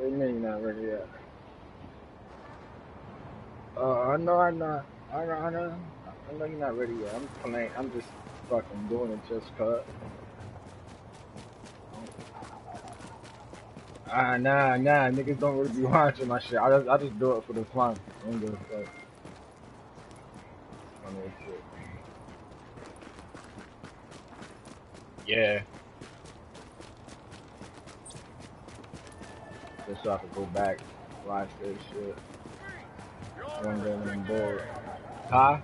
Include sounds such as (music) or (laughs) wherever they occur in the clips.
Mean you're not ready yet? Uh, I know, I know, I know, I know, I know you're not ready yet. I'm playing. I'm just fucking doing it just cut. Ah, nah, nah, niggas don't really be watching my shit. I just, I just do it for the fun. I don't give a fuck. Yeah, just so I can go back, watch this shit. One day when I'm bored. Huh?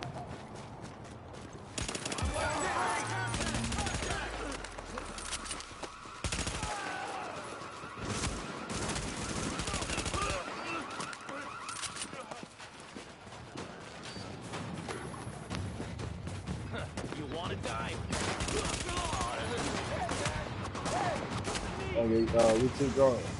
Okay, uh, we keep going.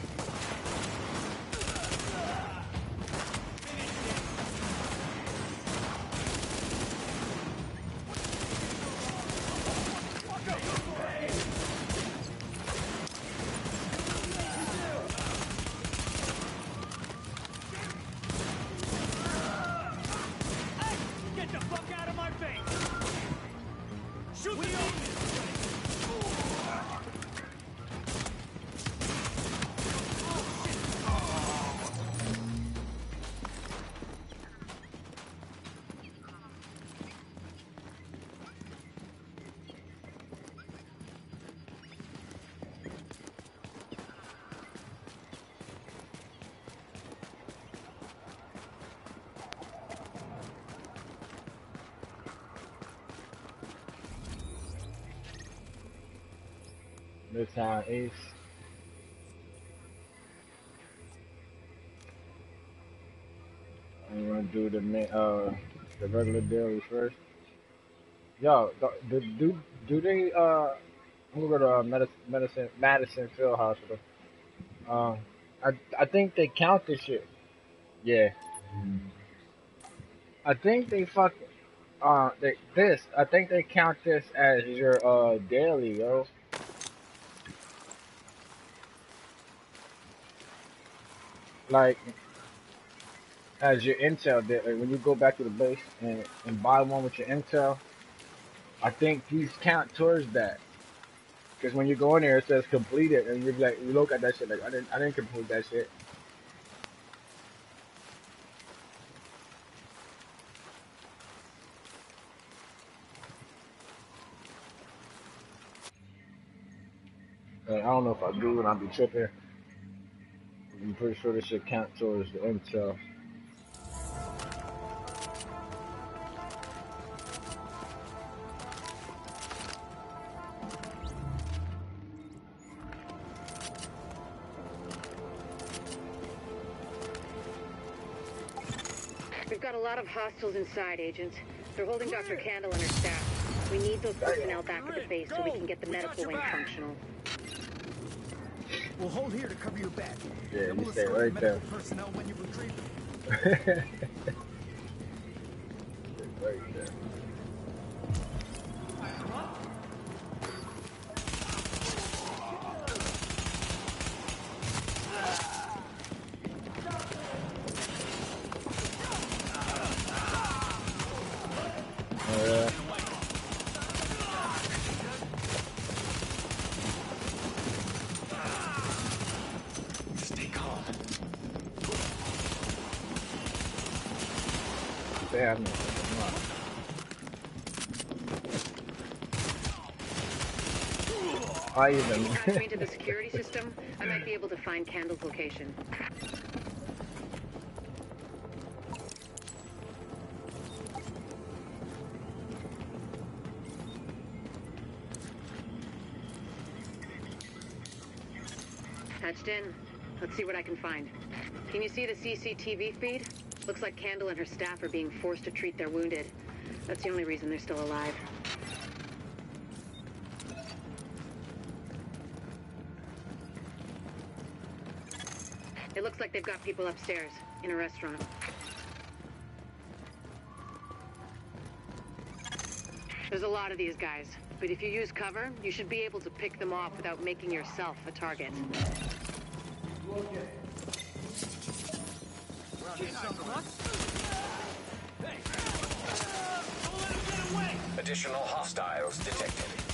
Time, Ace. I'm gonna do the uh the regular daily first. Yo, do do do, do they uh? I'm gonna go to uh, medicine, medicine Madison Field Hospital. Um, I I think they count this shit. Yeah, I think they fuck uh they this. I think they count this as your uh daily, yo. Like as your intel daily. When you go back to the base and and buy one with your intel, I think these count towards that. Because when you go in there, it says completed, and you're like, you look at that shit like, I didn't, I didn't complete that shit. I don't know if I do, and I'll be tripping. I'm pretty sure this should count towards the intel. We've got a lot of hostiles inside, agents. They're holding Dr. Kandel and her staff. We need those personnel back at the base so we can get the medical wing functional. We'll hold here to cover your back. Yeah, you stay right there. (laughs) personnel when you retrieve them. right there. Oh, yeah. Stay calm. Damn. Even. Patch me to the (laughs) security system. I might be able to find Kandel's location. Patched in. Let's see what I can find. Can you see the CCTV feed? Looks like Kandel and her staff are being forced to treat their wounded. That's the only reason they're still alive. It looks like they've got people upstairs in a restaurant. There's a lot of these guys, but if you use cover, you should be able to pick them off without making yourself a target. Additional hostiles detected.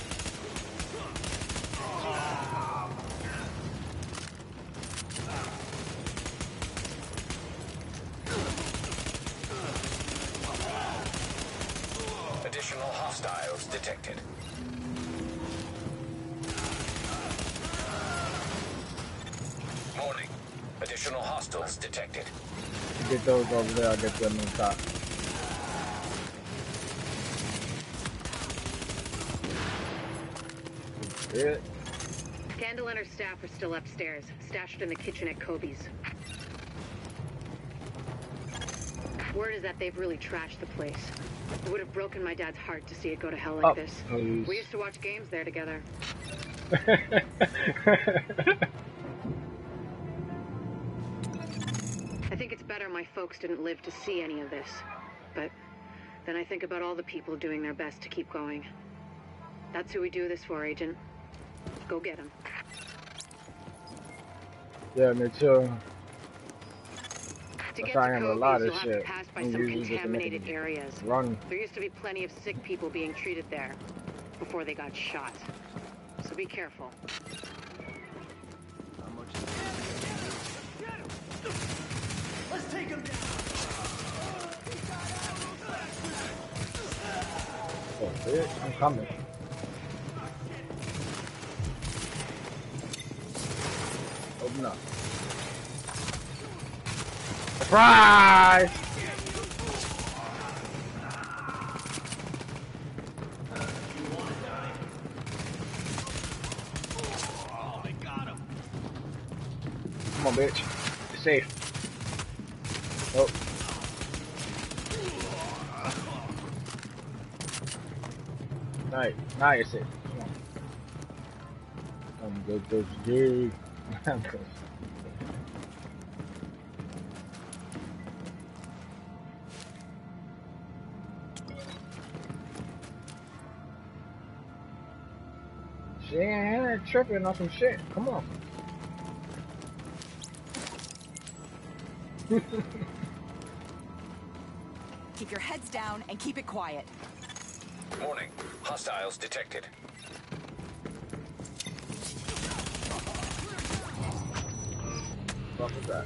Additional hostiles detected. Warning. Additional hostiles detected. Get those over there. I'll get them on top. Good. Kandel and her staff are still upstairs, stashed in the kitchen at Kobe's. Word is that they've really trashed the place. It would have broken my dad's heart to see it go to hell like Oh, this. Oh, please. We used to watch games there together. (laughs) I think it's better my folks didn't live to see any of this. But then I think about all the people doing their best to keep going. That's who we do this for, Agent. Go get them. yeah, me too. To get I to am a lot of you'll have to shit. pass by I'm some usually just looking contaminated areas. Run. There used to be plenty of sick people being treated there before they got shot. So be careful. Let's take him down! Oh, bitch, I'm coming. Open up. Surprise! Come on, bitch. You're safe. Oh. Night. Now you're safe. Come on. Come get this dude. She ain't tripping on some shit. Come on. (laughs) Keep your heads down and keep it quiet. Warning. Hostiles detected. Fuck with that.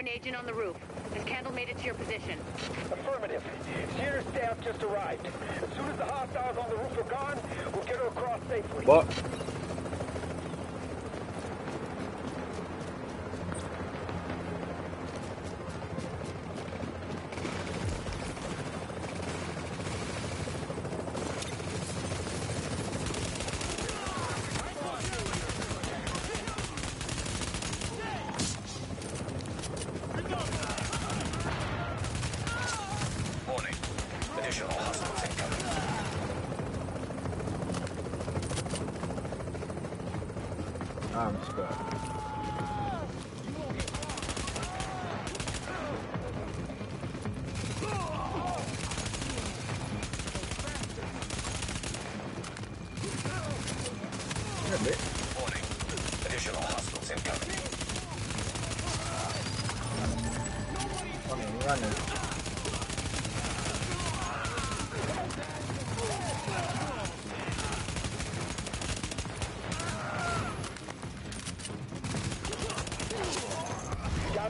An agent on the roof. Has Kandel made it to your position? Affirmative. Theater staff just arrived. As soon as the hostiles on the roof are gone, we'll get her across safely. What? Warning. Additional hostiles incoming. I'm stuck. Yeah, bitch. Warning. Additional hostiles incoming. Fucking running. Got got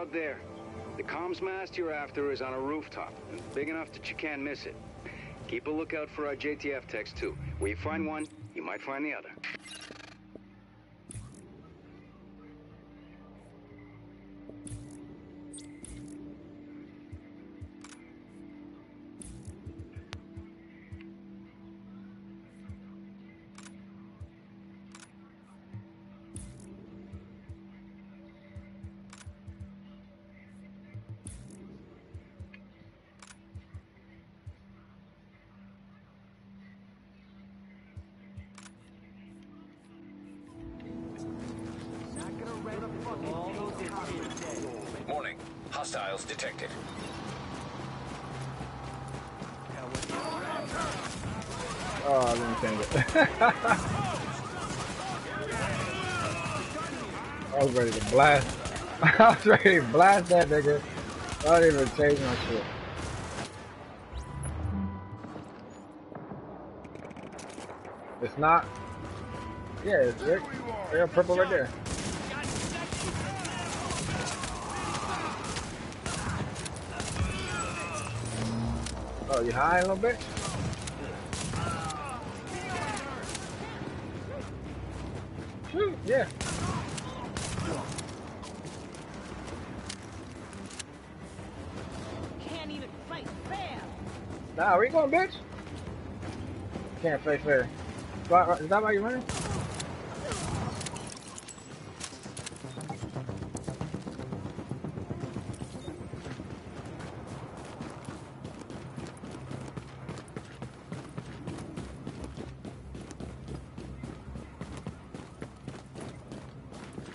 You're there. The comms mast you're after is on a rooftop, big enough that you can't miss it. Keep a lookout for our JTF techs, too. Where you find one, you might find the other. Blast. (laughs) I was ready to blast that nigga. I didn't even change my shit. It's not. Yeah, it's right. Yeah, purple right there. Oh, you high a little bit? Nah, where you going, bitch? Can't play fair. Is that why you're running?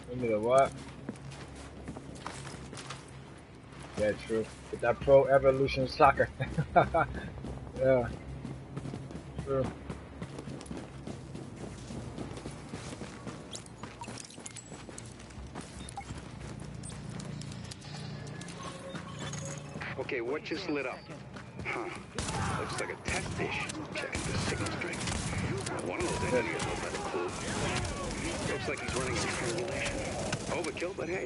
The what? Yeah, true. Get that pro evolution soccer. (laughs) yeah. True. Okay, what just lit up? Huh. Looks like a test dish. Checking the signal strength. One of those engineers knows how to clue. Looks like he's running a triangulation. Overkill, but hey,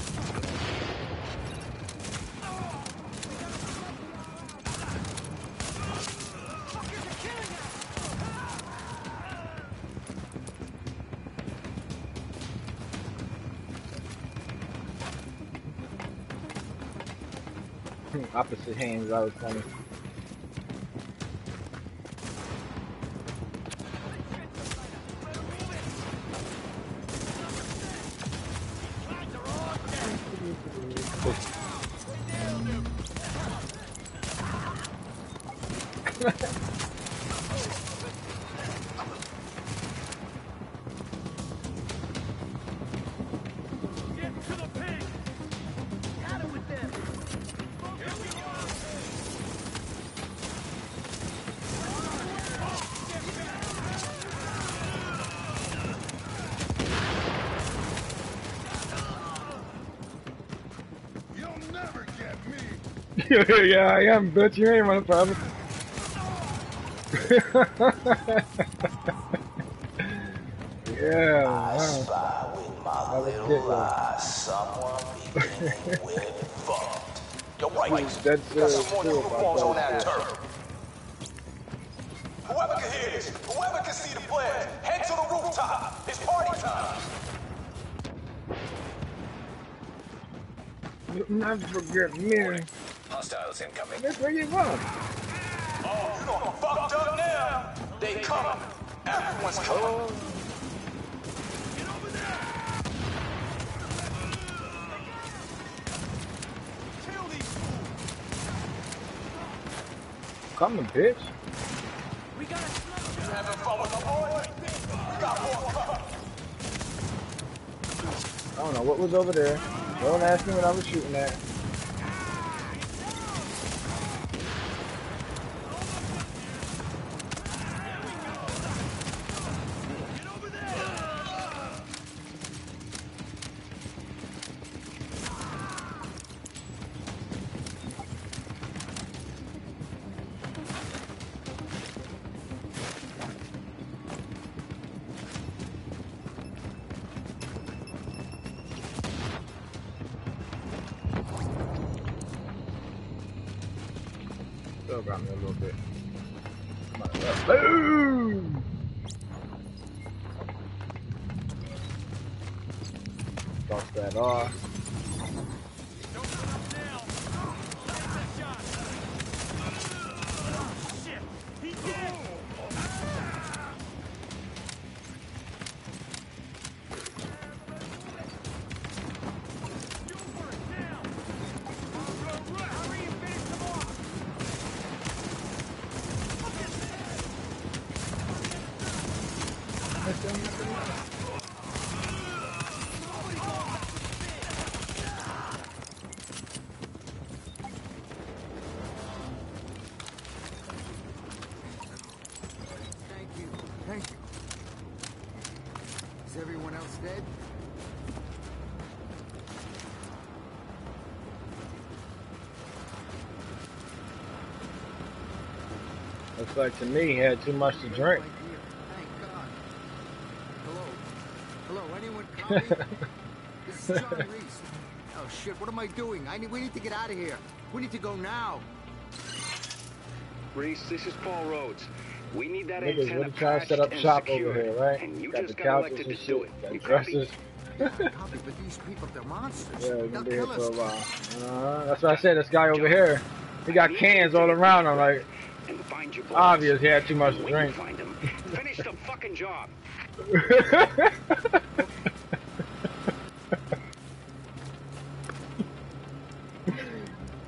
Opposite hands, I was funny. Get (laughs) yeah, I am, bitch. You ain't running from it. yeah, wow. Spy with my That little eyes. Someone beginning (laughs) with fucked. Yo, right, He was dead got some serious, more uniforms on that turret. Whoever can hear this, whoever can see the flares, head to the rooftop. It's party time. Never forget me. Hostiles incoming. That's where you from? Oh, you done fucked up now. They come. Everyone's coming. Oh. Coming, bitch. We got a sniper. You haven't followed the boy. Got more. I don't know what was over there. Don't ask me what I was shooting at. Like to me he had too much to drink. Right here. Thank God. Hello? Hello, anyone coming? (laughs) this is John Reese. Oh shit, what am I doing? I need we need to get out of here. We need to go now. Reese, this is Paul Rhodes. We need that Niggas antenna really trying to set patched up and shop secured. over here, right? And you got just the got elected and to do it. Got You copy? dresses. Copy, but these people, they're monsters. Yeah, we've They'll been here for a while. Uh, that's why I said this guy over here. He got cans all around him. Like And find your boys. Obvious, he had too much to drink. find them, finish the fucking job. (laughs)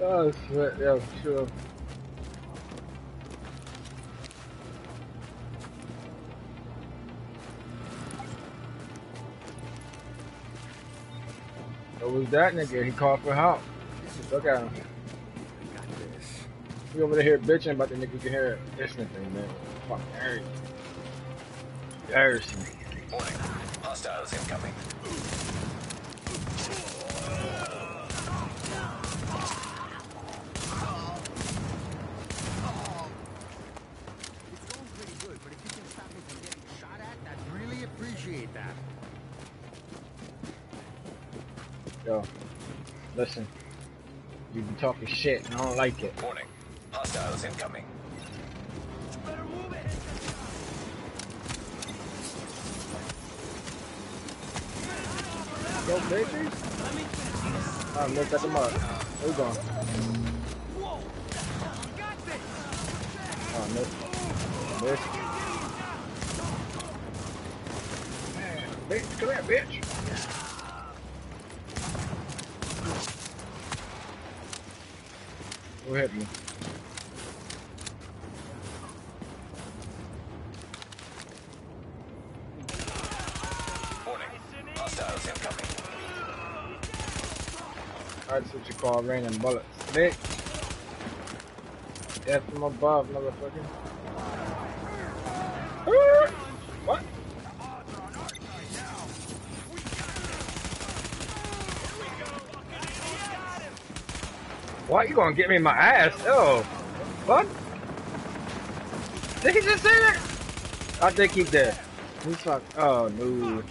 oh shit, yeah, sure. Oh, what was that nigga? He called for help. Look at him. This. He over there bitching about the nigga you can hear listening thing, man. Fuck Harry. Harrison. Warning. Hostiles incoming. It's going pretty good, but if you can stop me from getting shot at, I'd really appreciate that. Yo, listen. You be talking shit, and I don't like it. Warning. Incoming. Me finish this. Oh, at. Got this. Oh, come here, bitch. Who hit me? Warning. Hostiles incoming. What raining bullets. Bitch. Death from above, motherfucker. (laughs) What? What? You gonna get me in my ass? Oh. What? Did he just say that? I think he did. He's fuck. Oh, no.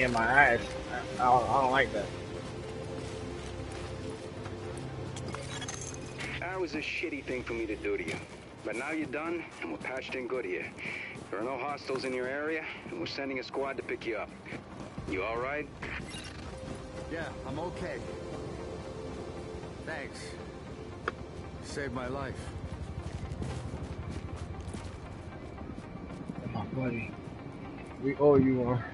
Me in my eyes. I don't, I don't like that. That was a shitty thing for me to do to you. But now you're done, and we're patched in good here. There are no hostiles in your area, and we're sending a squad to pick you up. You all right? Yeah, I'm okay. Thanks. You Saved my life. My buddy. We owe you one.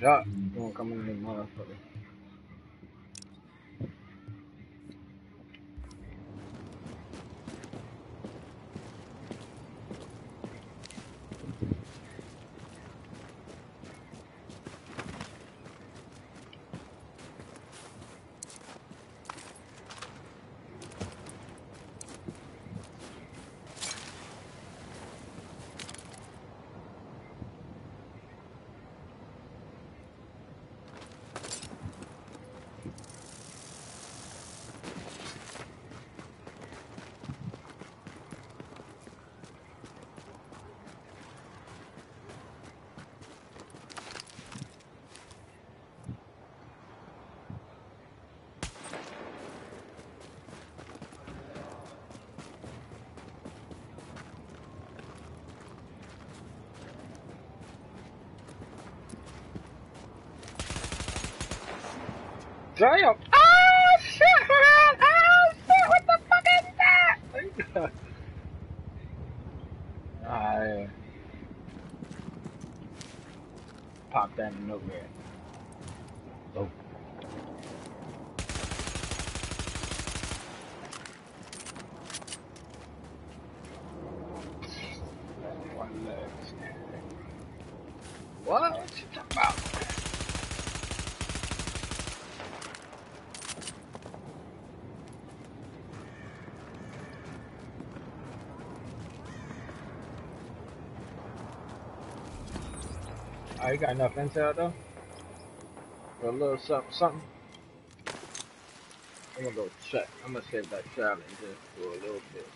Shot. Gonna come Damn! Oh shit, man! Oh shit! What the fuck is that? (laughs) Ah, yeah. Pop that in nowhere. Oh. One leg. What? What you talking about? Oh, you got enough intel though? A little something, something? I'm gonna go check. I'm gonna save that challenge for a little bit.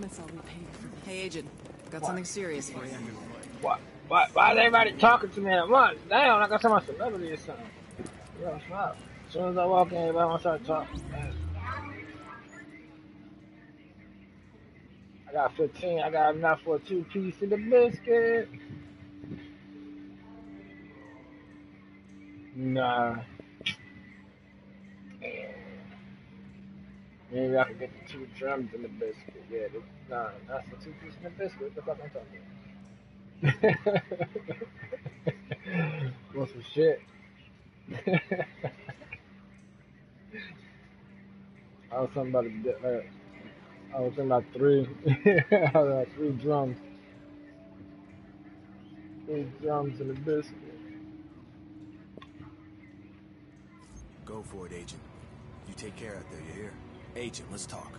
Promise I'll repay you for this. Hey, Agent. Got something serious for you. What? Why, why is everybody talking to me at once? Damn, like I'm some celebrity or something. Yo, stop. As soon as I walk in, everybody wants to start talking. Man. I got 15. I got enough for a two piece of the biscuit. Nah. Maybe I can get the two drums in the biscuit. Yeah, this, nah, that's the two piece the biscuit. What the fuck I'm talking about? (laughs) Want some shit? (laughs) I was talking about like, uh, I was talking about three. (laughs) Three drums. Three drums in a biscuit. Go for it, Agent. You take care out there, you hear? Agent, let's talk.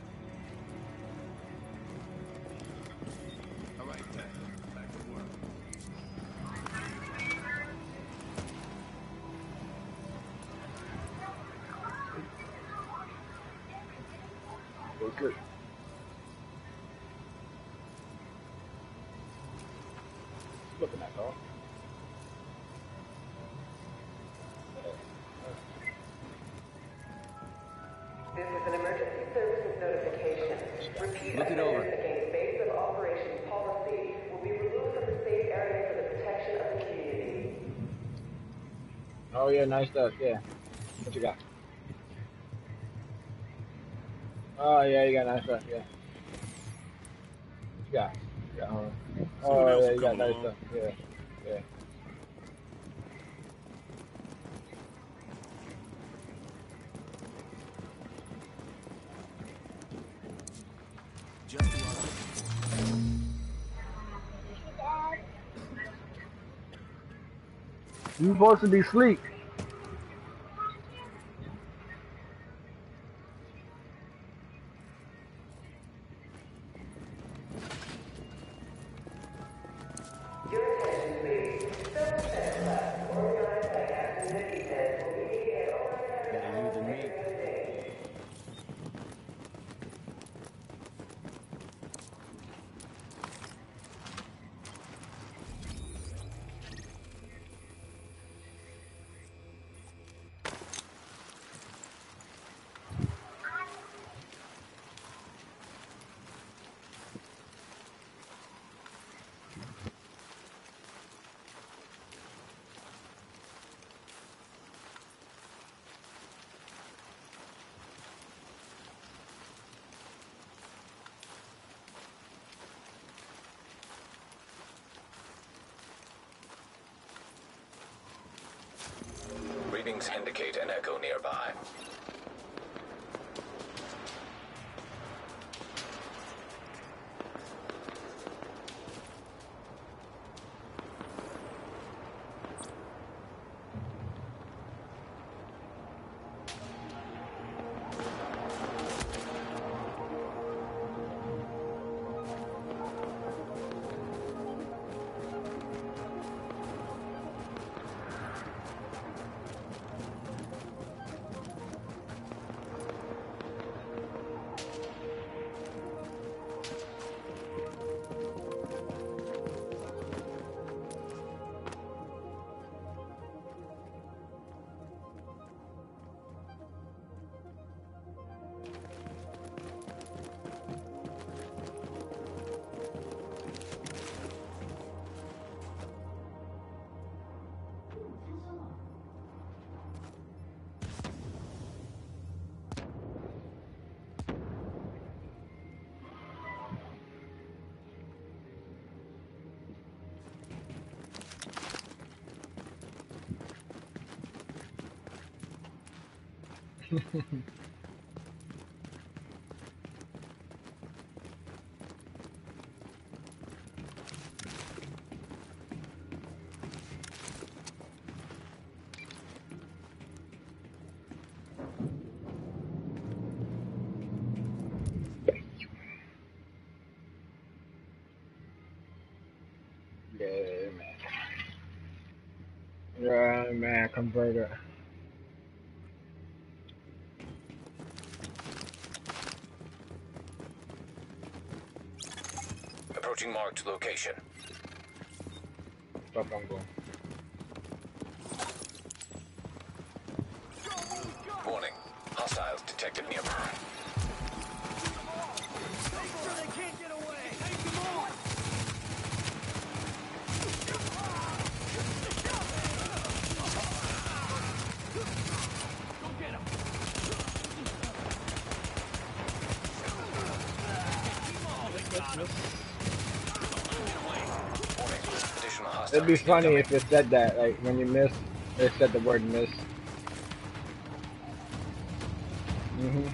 Oh, yeah, nice stuff. Yeah. What you got? Oh yeah, you got nice stuff. Yeah. What you got? You got, what oh yeah, you got nice along? stuff. Yeah. Yeah. Just what I'm looking You supposed to be asleep. Yeah, man. Yeah, man, converter. Approaching marked location. Going. Warning. Hostiles detected nearby. They can't get away! Take them on! Go get him! Warning. Additional hostiles. It'd be funny if it said that, like when you miss, it said the word miss. hmm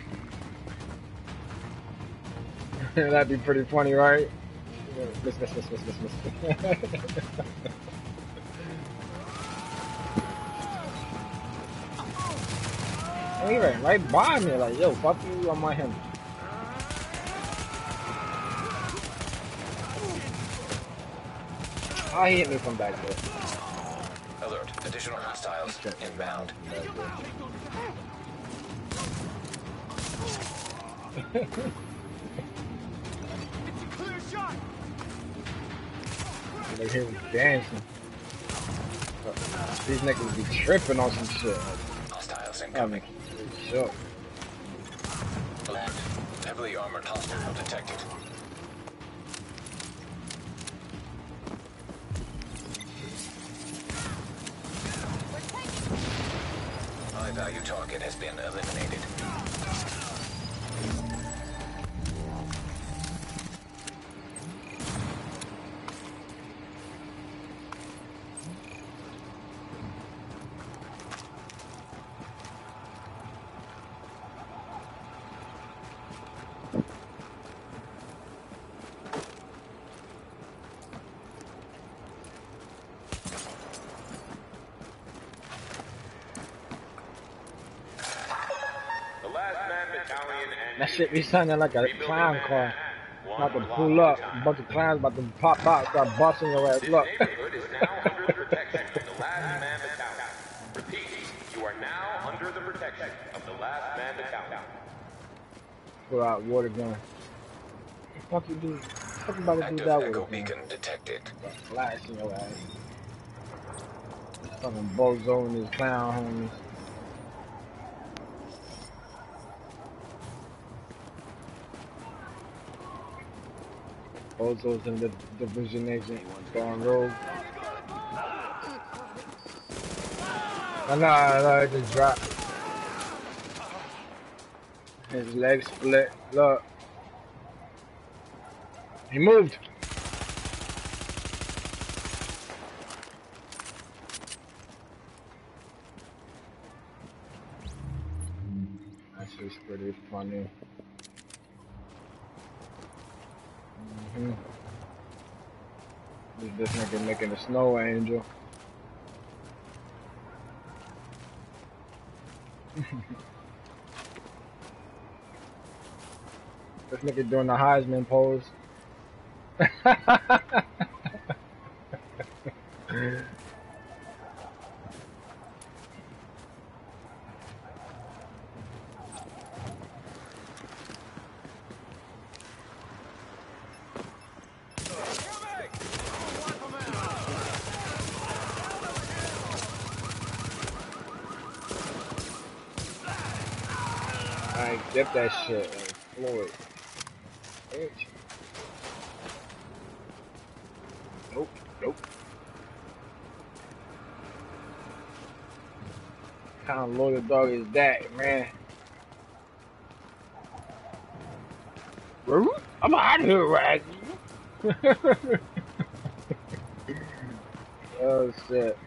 (laughs) That'd be pretty funny, right? Miss, miss, miss, miss, miss, miss. And he right by me, like, yo, fuck you, I'm on him. I hit me from back there. Alert. Additional hostiles inbound. (laughs) They hear me dancing. These niggas be tripping on some shit. Hostiles incoming. So sure. Land. Heavily armored hostile detected. Shit be sounding like a clown car. About to pull up, a bunch of clowns about to pop out, start busting your ass. Look. neighborhood is now under the protection of the last man battalion. Repeat, you are now under the protection of the last man battalion. Pull out water gun. What the fuck you do? What you about to do that echo with? beacon detected. Flash in your ass. Fucking bozo and his clown homies. Bozos and the division agent going rogue. No, no, no, it just dropped. His leg split. Look. He moved. That's just pretty funny. hmm This nigga making a snow angel. (laughs) nigga doing the Heisman pose. (laughs) I shit, like Floyd. Bitch. Nope, nope. kind of loyal dog is that, man? I'm out of here, right? oh shit.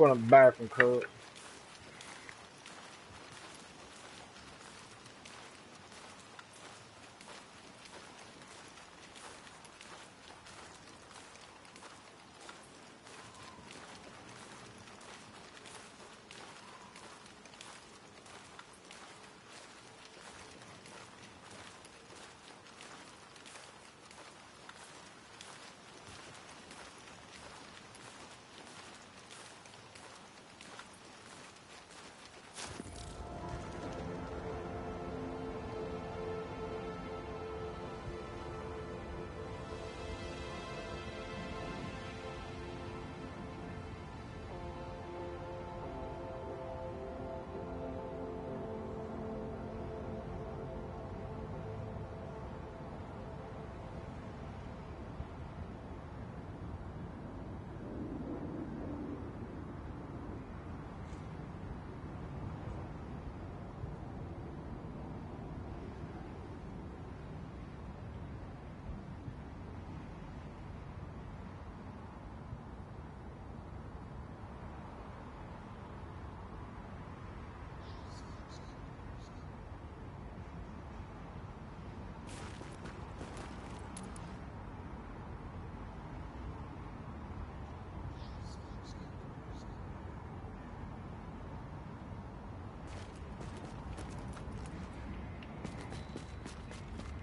Going to buy from Cub.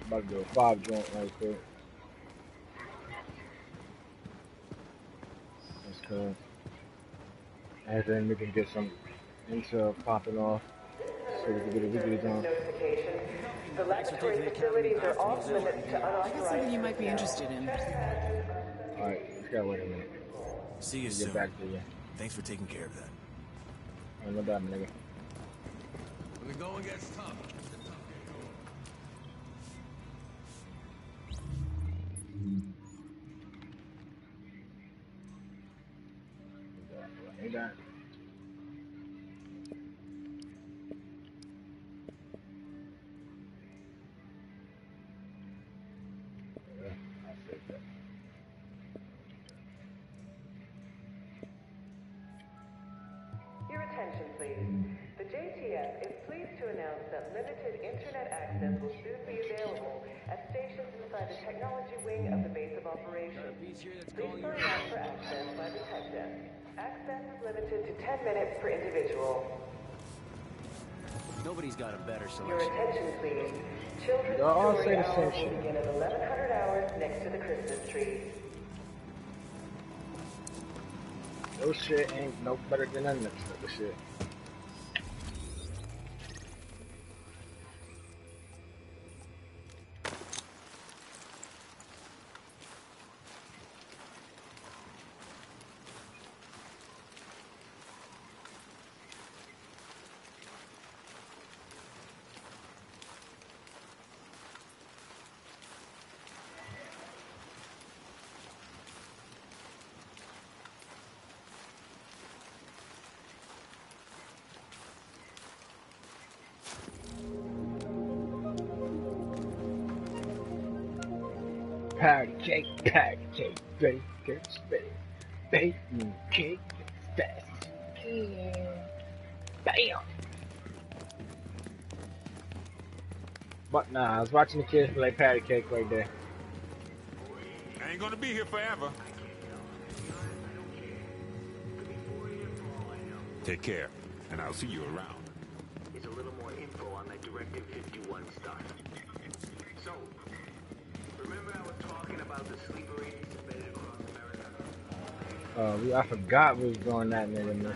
About to do a five joint right quick. That's cool. And then we can get some intel popping off. So we can get a weekly on. Notification. The laboratory facilities are off limits to I got something you might be interested in. Alright, just gotta wait a minute. See you Get soon. back to you. Thanks for taking care of that. Alright, no doubt, nigga. When the going gets tough. Children's Y'all all say the hour same shit. begin at 1100 hours next to the Christmas tree. Your shit ain't no better than none of other shit. Pancake, pancake, bacon, spinach, bacon hmm. cake, fast. Bam! But nah, I was watching the kids play patty cake right there. I ain't gonna be here forever. Take care, and I'll see you around. Here's a little more info on that Directive 51 stuff. So, remember I was talking about the sleeper agents embedded across America? Uh, we, I forgot we was doing that nigga. man.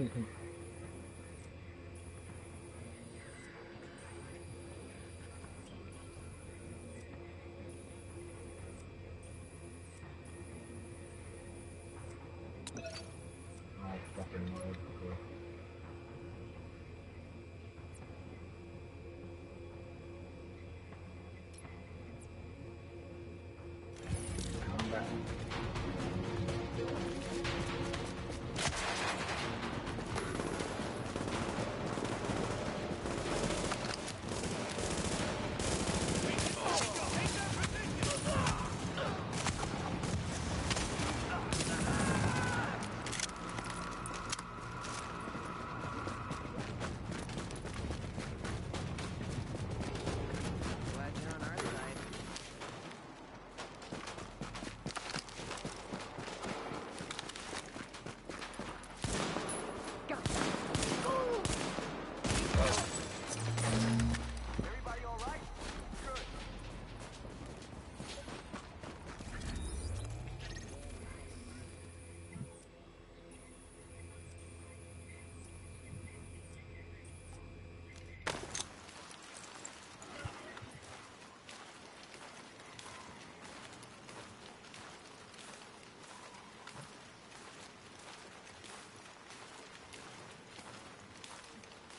Mm-hmm. (laughs)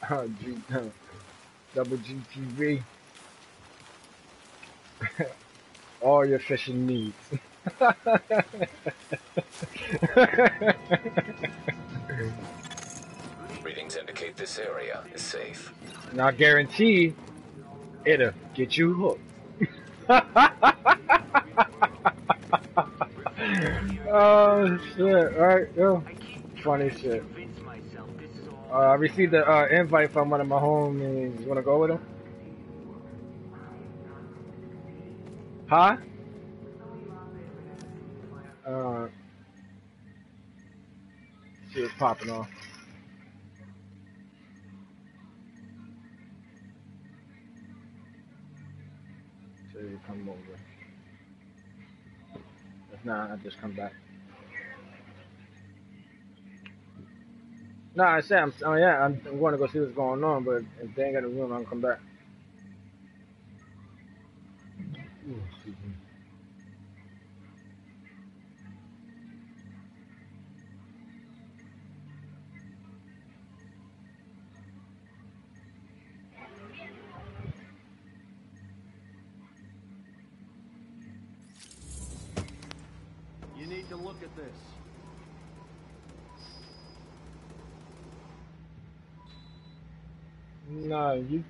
Oh, G, uh, double GTV. (laughs) All your fishing needs. (laughs) Readings indicate this area is safe. and I guarantee it'll get you hooked. (laughs) oh shit! Alright, yo, funny shit. Uh, I received an uh, invite from one of my homies. You wanna go with him? Huh? Uh, see what's popping off. So you come over. If not, I'll just come back. No, I said I'm. Oh yeah, I'm, I'm going to go see what's going on. But if they ain't got a room, I'll come back.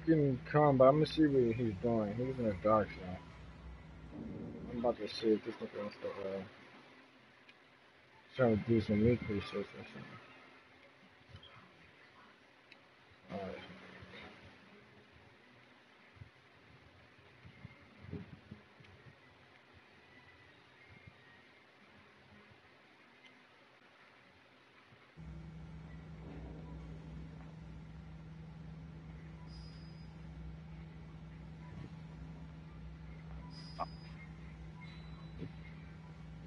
Can come, but I'm gonna see what he's doing. He's in the dark side. I'm about to see if this nigga wants to uh, trying to do some meat research or something. Alright.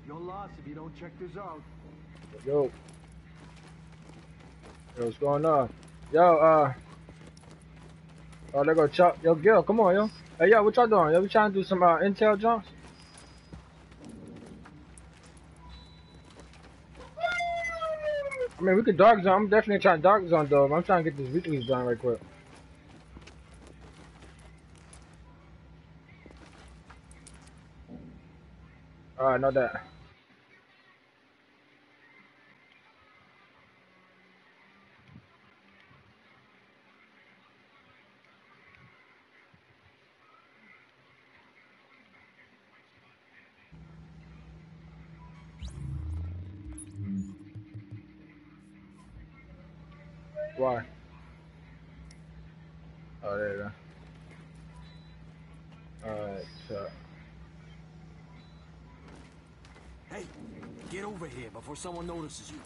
Your if you don't check this out. Yo. Yo, what's going on? Yo, uh. Oh, they go Chuck. Yo, Gil, come on, yo. Hey, yo, what y'all doing? Yo, we trying to do some uh, intel jumps? I mean, we could dark zone. I'm definitely trying dark zone, though. I'm trying to get this weeklies done right quick. Alright, know that. before someone notices you.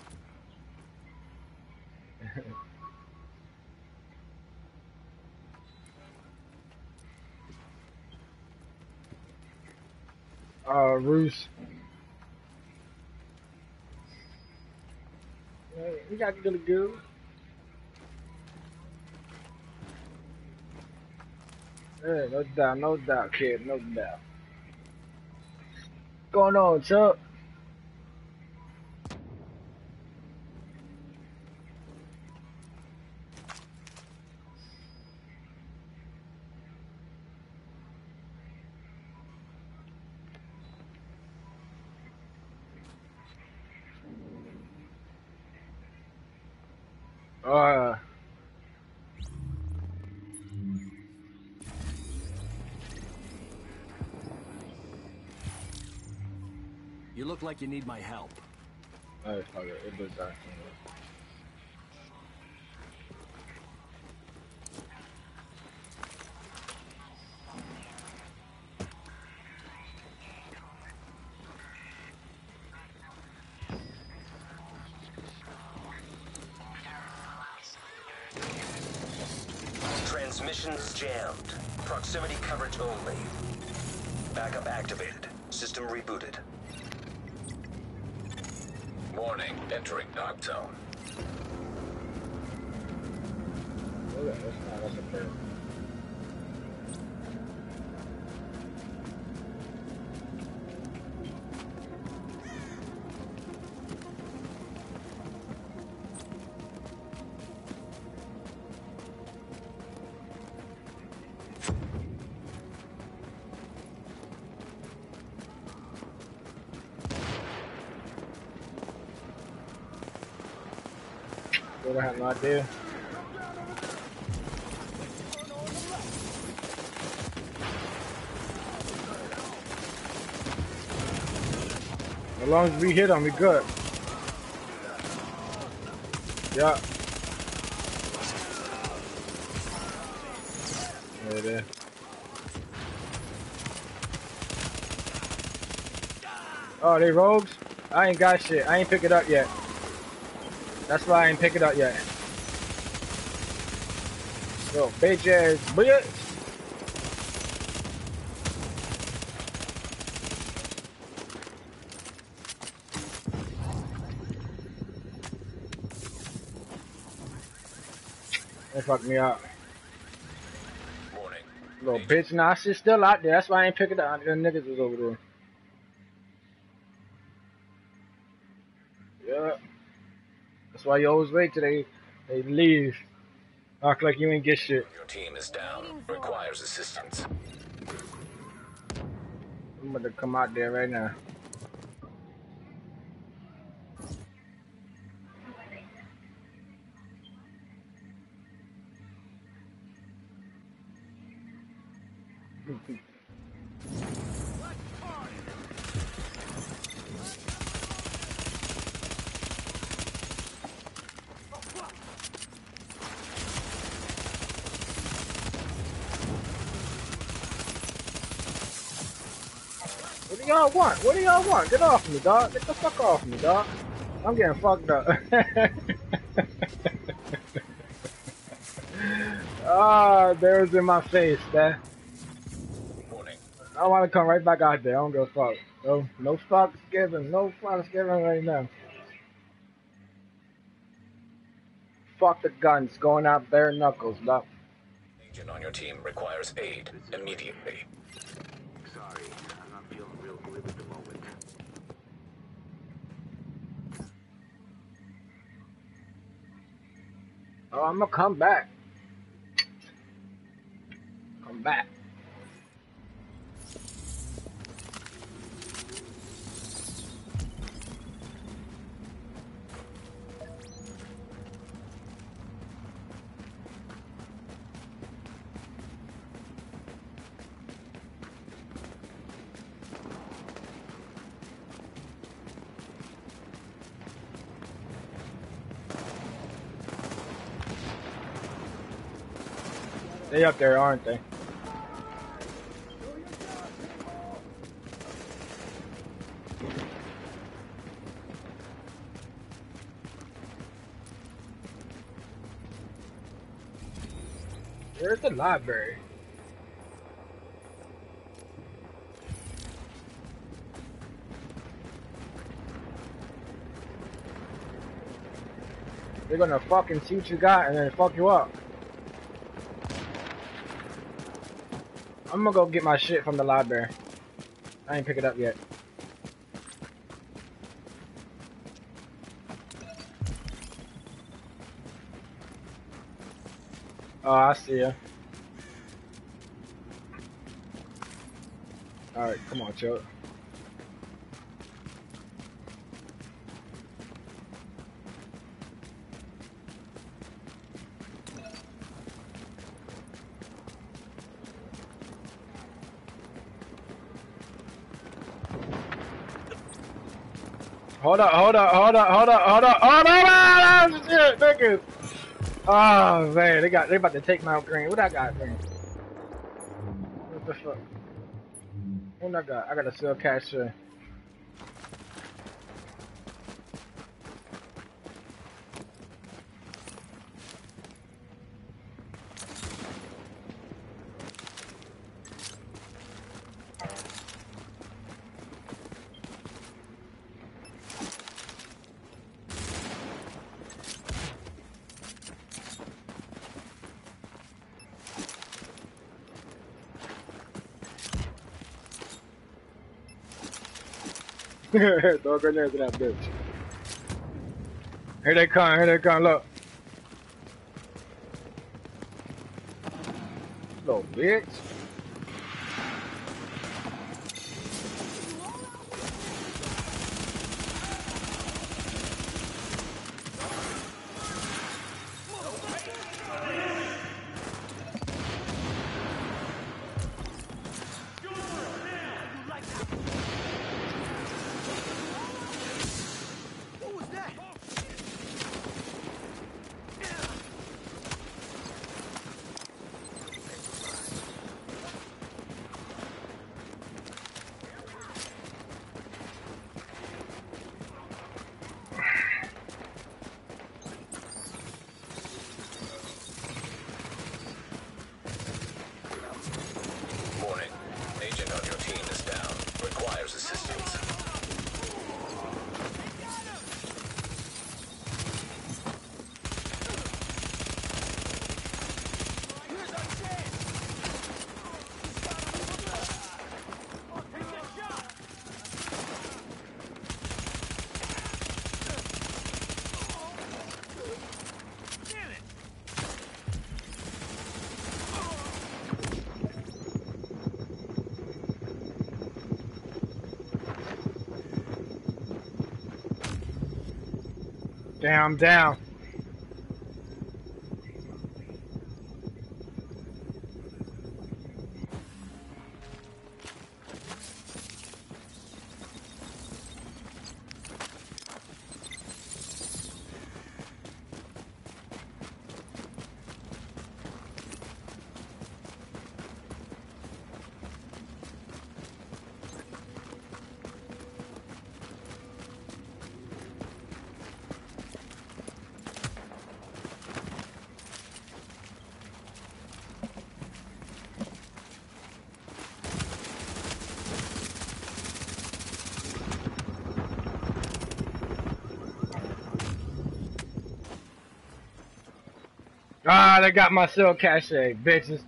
(laughs) uh, Roos. We got to go. Hey, no doubt, no doubt, kid, no doubt. What's going on, Chuck? Like you need my help. oh, fuck it, it does that. Transmissions jammed. Proximity coverage only. Backup activated. System rebooted. Warning, entering dark zone. That's not, that's a fair. What I. As long as we hit them, we good. Yeah. There it is. Oh, they rogues? I ain't got shit. I ain't pick it up yet. That's why I ain't pick it up yet. Yo, bitch ass bitch. They fucked me up. Little bitch, nah, shit still out there. That's why I ain't pick it up. The niggas was over there. Yeah. That's why you always wait till they, they leave. Act like you ain't get shit. Your team is down. Requires assistance. I'm about to come out there right now. What do y'all want? What do y'all want? Get off me, dog. Get the fuck off me, dog. I'm getting fucked up. (laughs) Ah, there's in my face, man. I want to come right back out there. I don't give a fuck. No, no fucks given. No fucks given right now. Fuck the guns. Going out bare knuckles, dog. Agent on your team requires aid immediately. Sorry, I'm not feeling real glib at the moment. Oh, I'm gonna come back. Come back. They up there, aren't they? Where's the library? They're gonna fucking see what you got and then fuck you up. I'm gonna go get my shit from the library. I ain't pick it up yet. Oh, I see ya. Alright, come on, Chuck. Hold up, hold up, hold up, hold up, hold up, hold up, hold up, shit, niggas. Oh man, they got they about to take Mount Green. What I got, man? What the fuck? What I got? I got a sell cashier. Throw grenades at that bitch. Here they come, here they come, look. Little bitch. I'm down. Ah, they got my cell cache, bitches.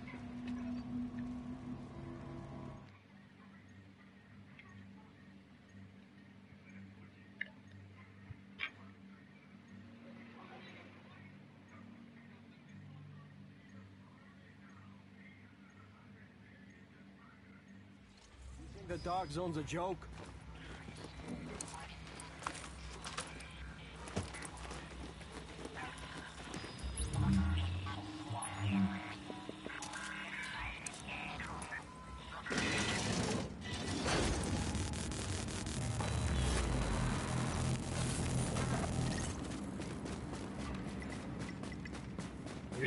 The dark zone's a joke?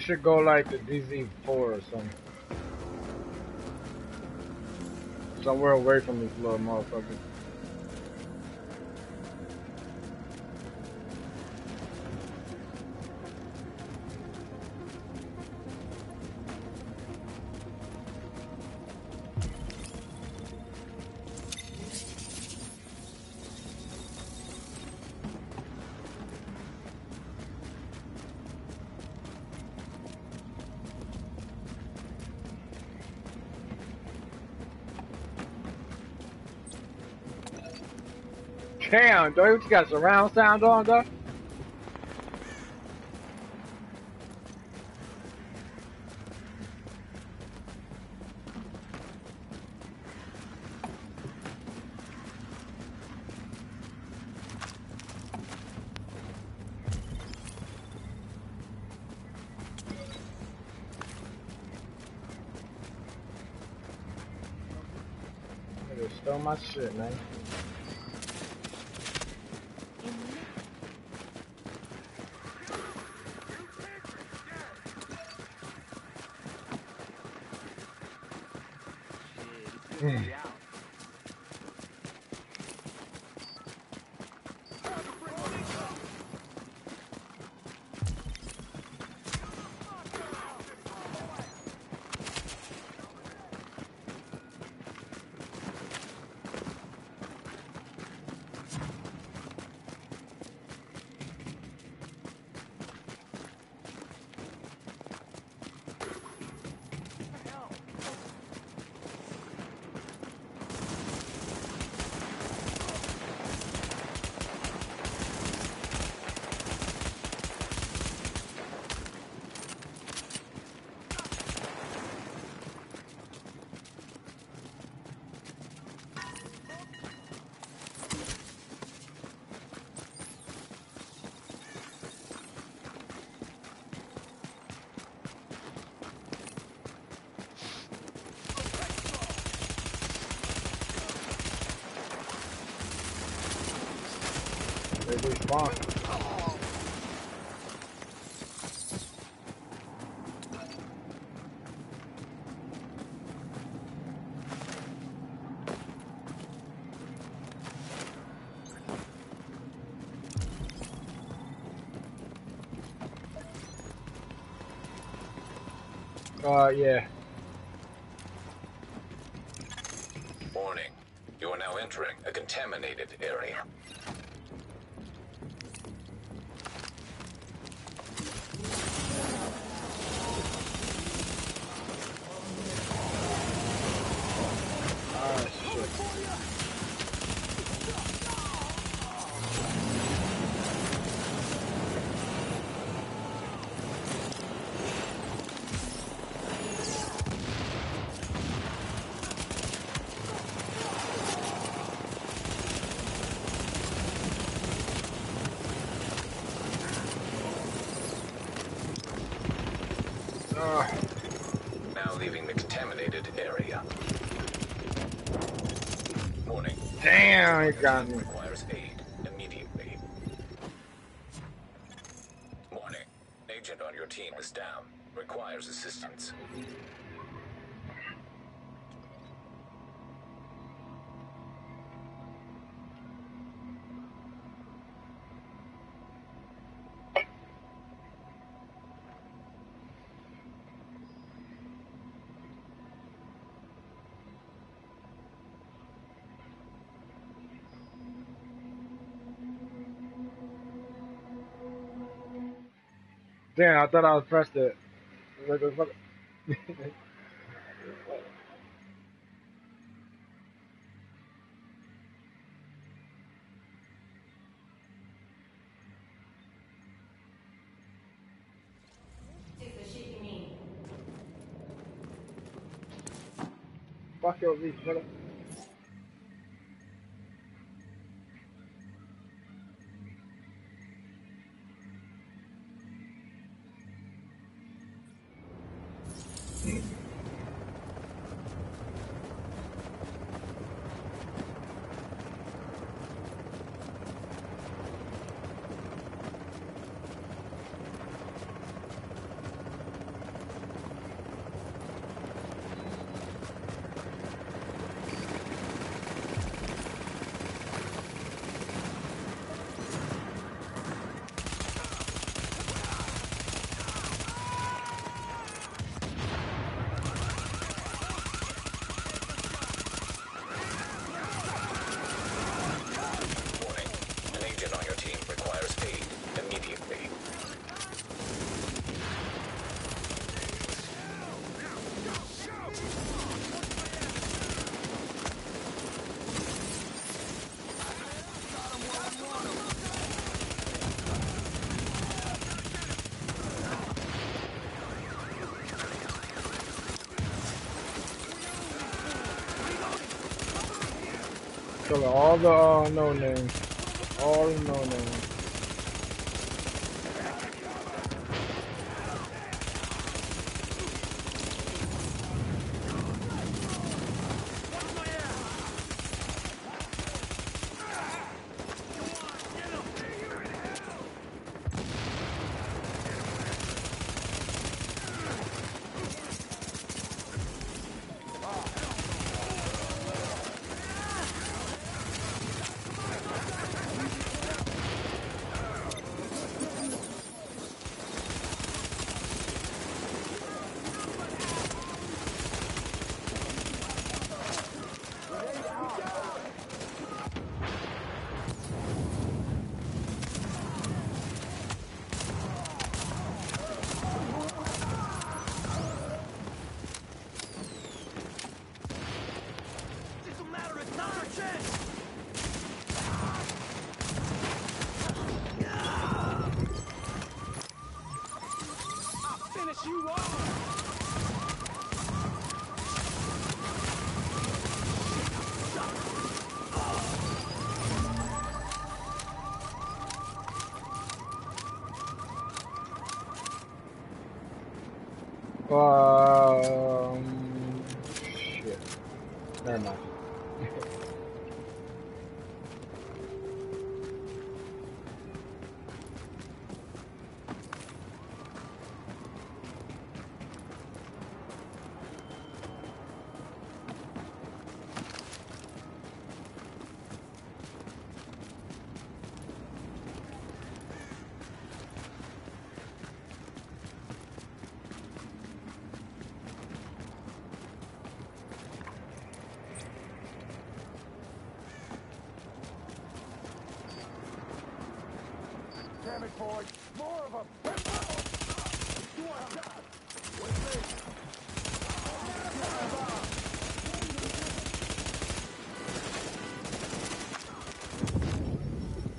Should go like the DZ4 or something. Somewhere away from this little motherfucker. Dog, what you got surround sound on, dog? My shit, man. Uh, yeah. Warning. You are now entering a contaminated area. Ah, shit. Ah, Now leaving the contaminated area. Warning. Damn, he Damn, I thought I was pressed it. The fuck? (laughs) Fuck your leaf, nigga. All the uh, no names. All the no names.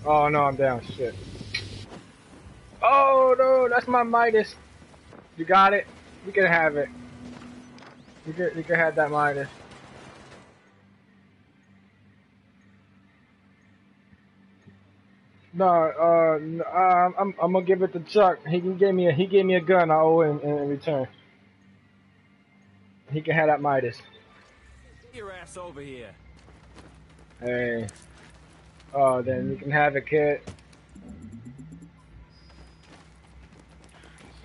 Oh no, I'm down. Shit. Oh no, that's my Midas. You got it. You can have it. You can you can have that Midas. No, uh, n- uh, I'm I'm gonna give it to Chuck. He can gave me a he gave me a gun. I owe him in, in return. He can have that Midas. Get your ass over here. Hey. Oh, then you can have it, kid.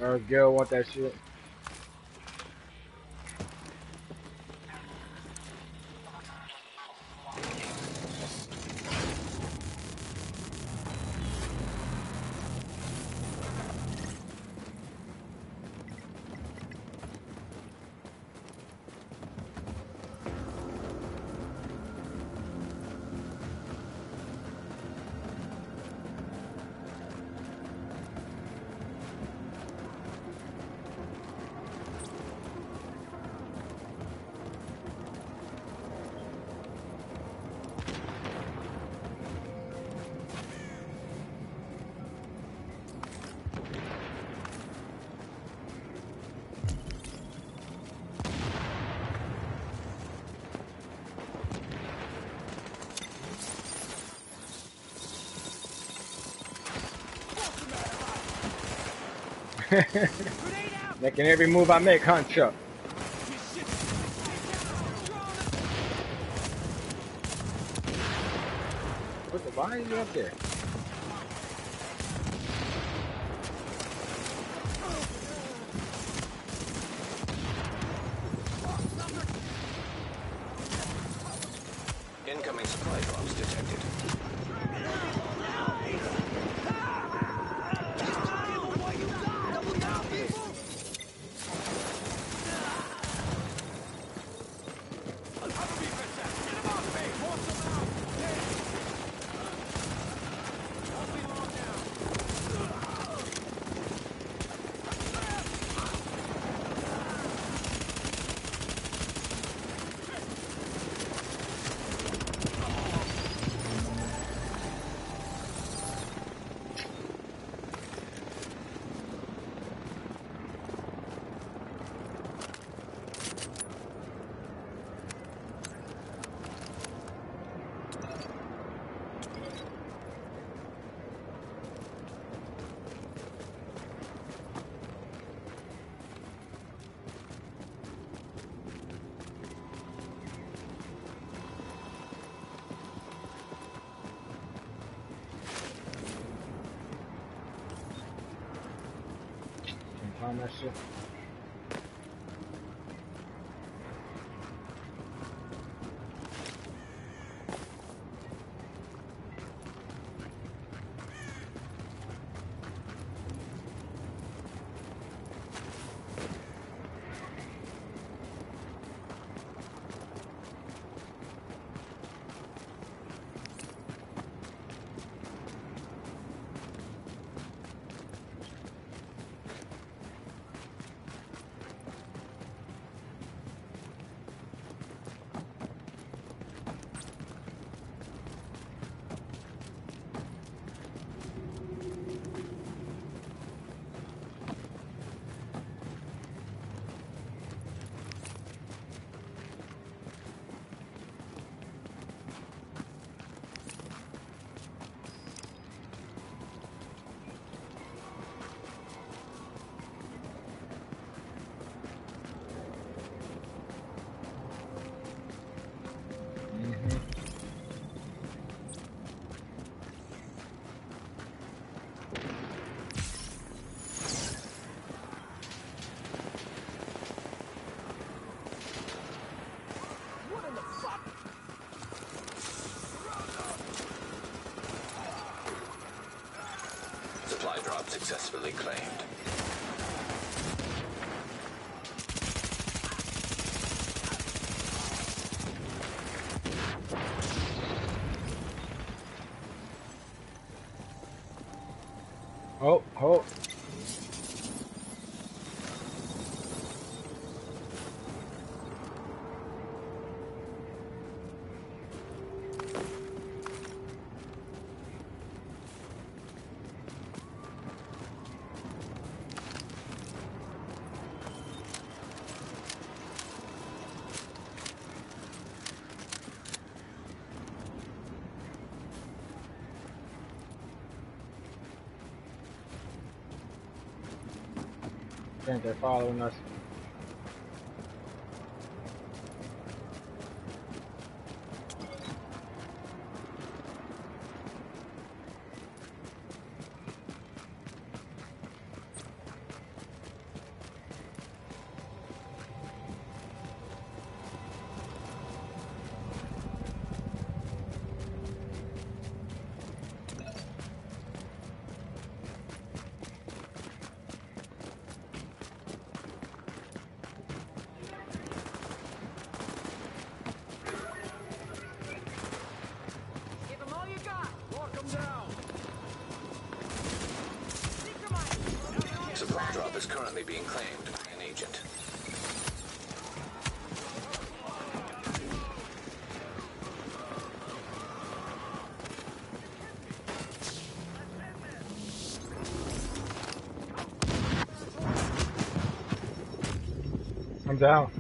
Or Gil want that shit. (laughs) Making every move I make, huh, Chuck? What the, why are you up there? On successfully claimed. Oh, oh. I think they're following us. Supply drop is currently being claimed by an agent. I'm down.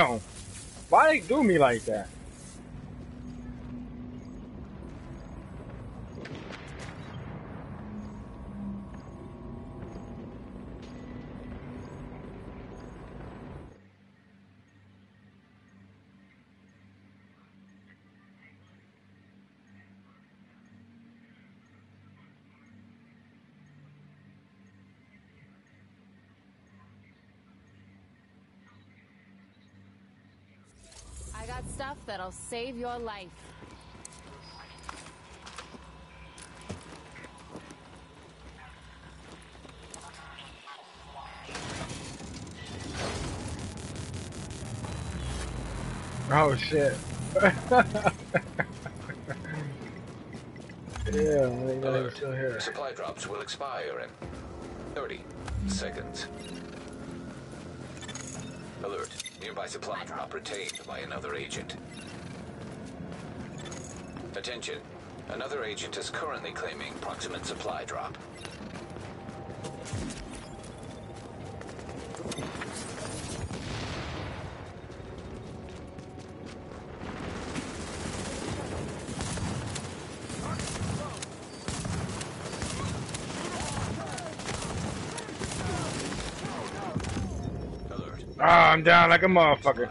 Damn! Why they do me like that? I got stuff that'll save your life. Oh shit. (laughs) yeah, man, Alert. still here. Supply drops will expire in 30 seconds. Nearby supply drop retained by another agent. Attention. Another agent is currently claiming proximate supply drop. Down like a motherfucker.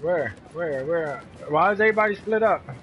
Where? Where? Where? Why is everybody split up?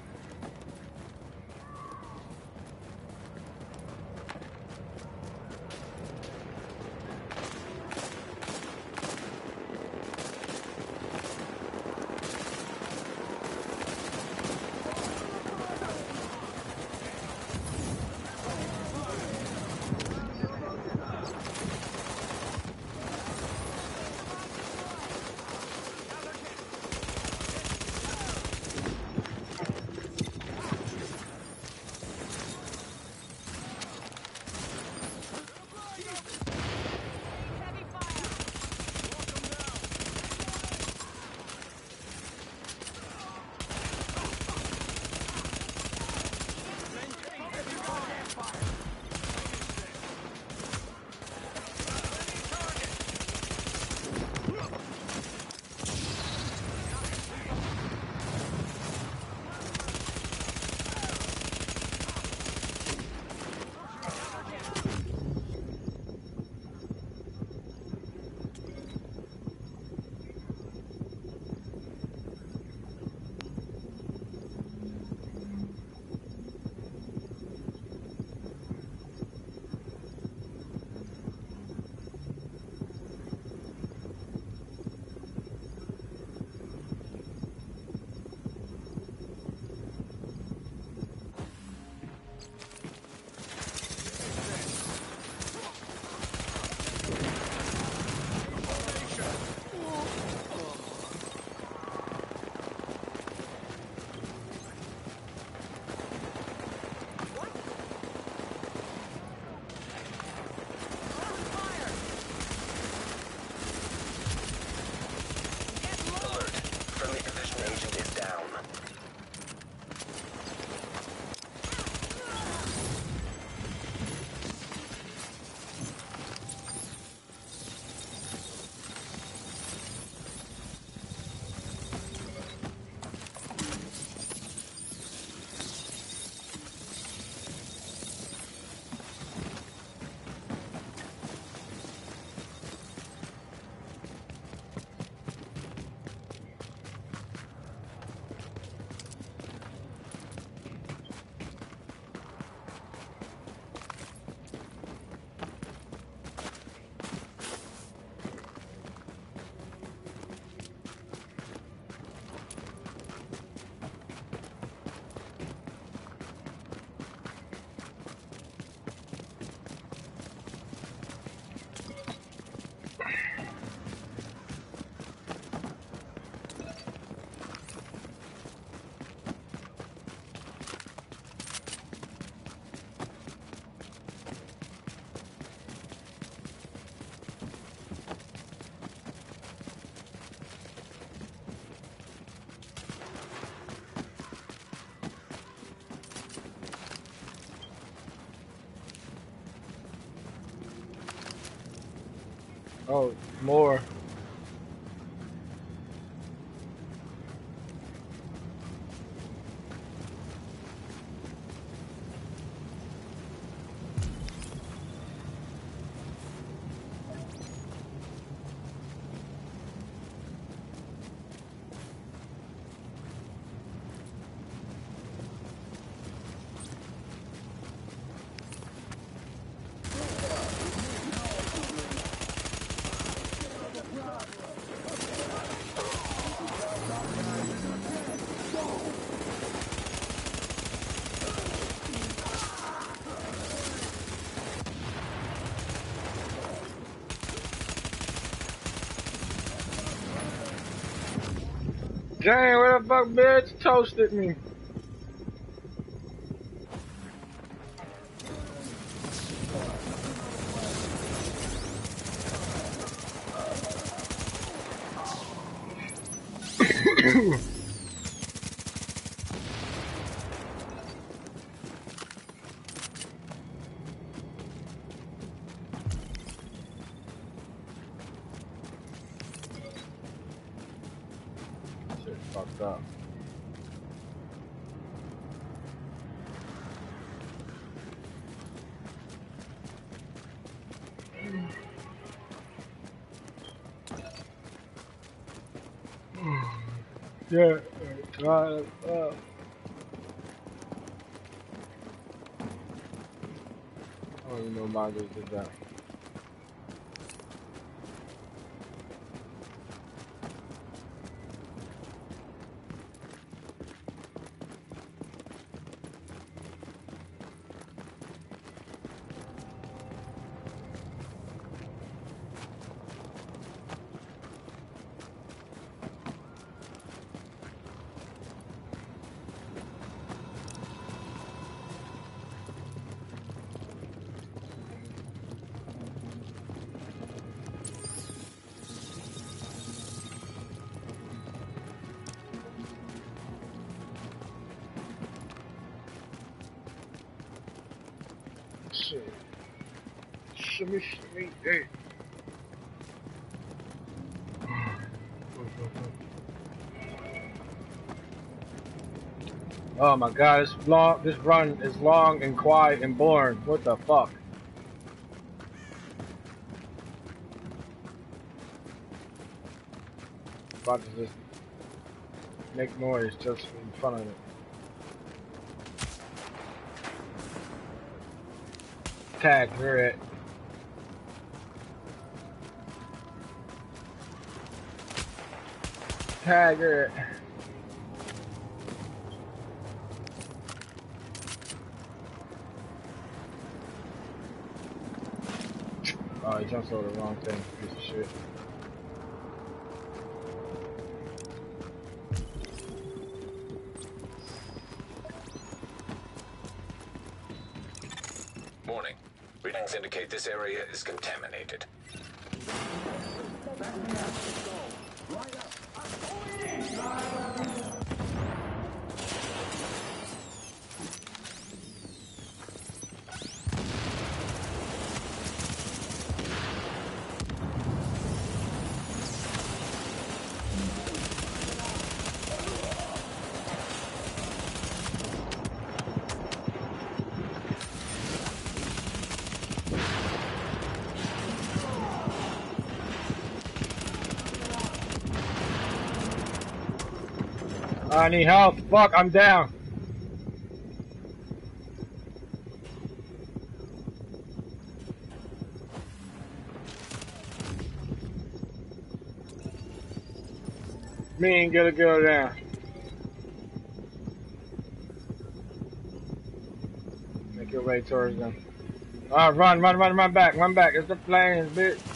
Oh, more. Dang, where the fuck bitch toasted me? Yeah, uh, uh, I don't even know my did that. Shimmy, (sighs) shimmy, hey. Oh my god, this long, this run is long and quiet and boring. What the fuck? About to just make noise just in front of it. Tag, you're it. Tag. Oh, he jumped over the wrong thing, piece of shit. Warning. Readings indicate this area is contaminated. I need help. Fuck, I'm down. Me ain't gonna go down. Make your way towards them. Alright, run, run, run, run back, run back. It's the flames, bitch.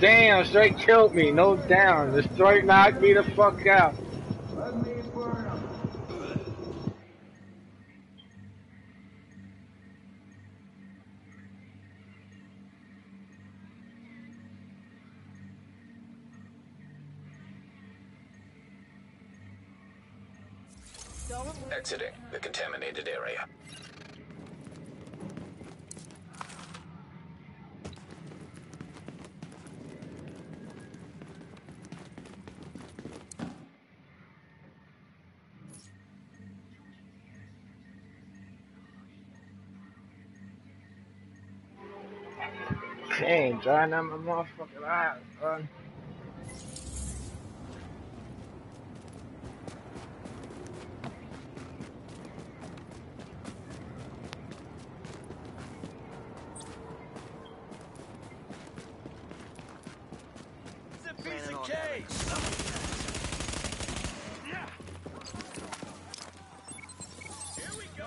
Damn, straight killed me. No down. The straight knocked me the fuck out. Out my motherfucking eyes, son. It's a piece of cake! Yeah! Here we go!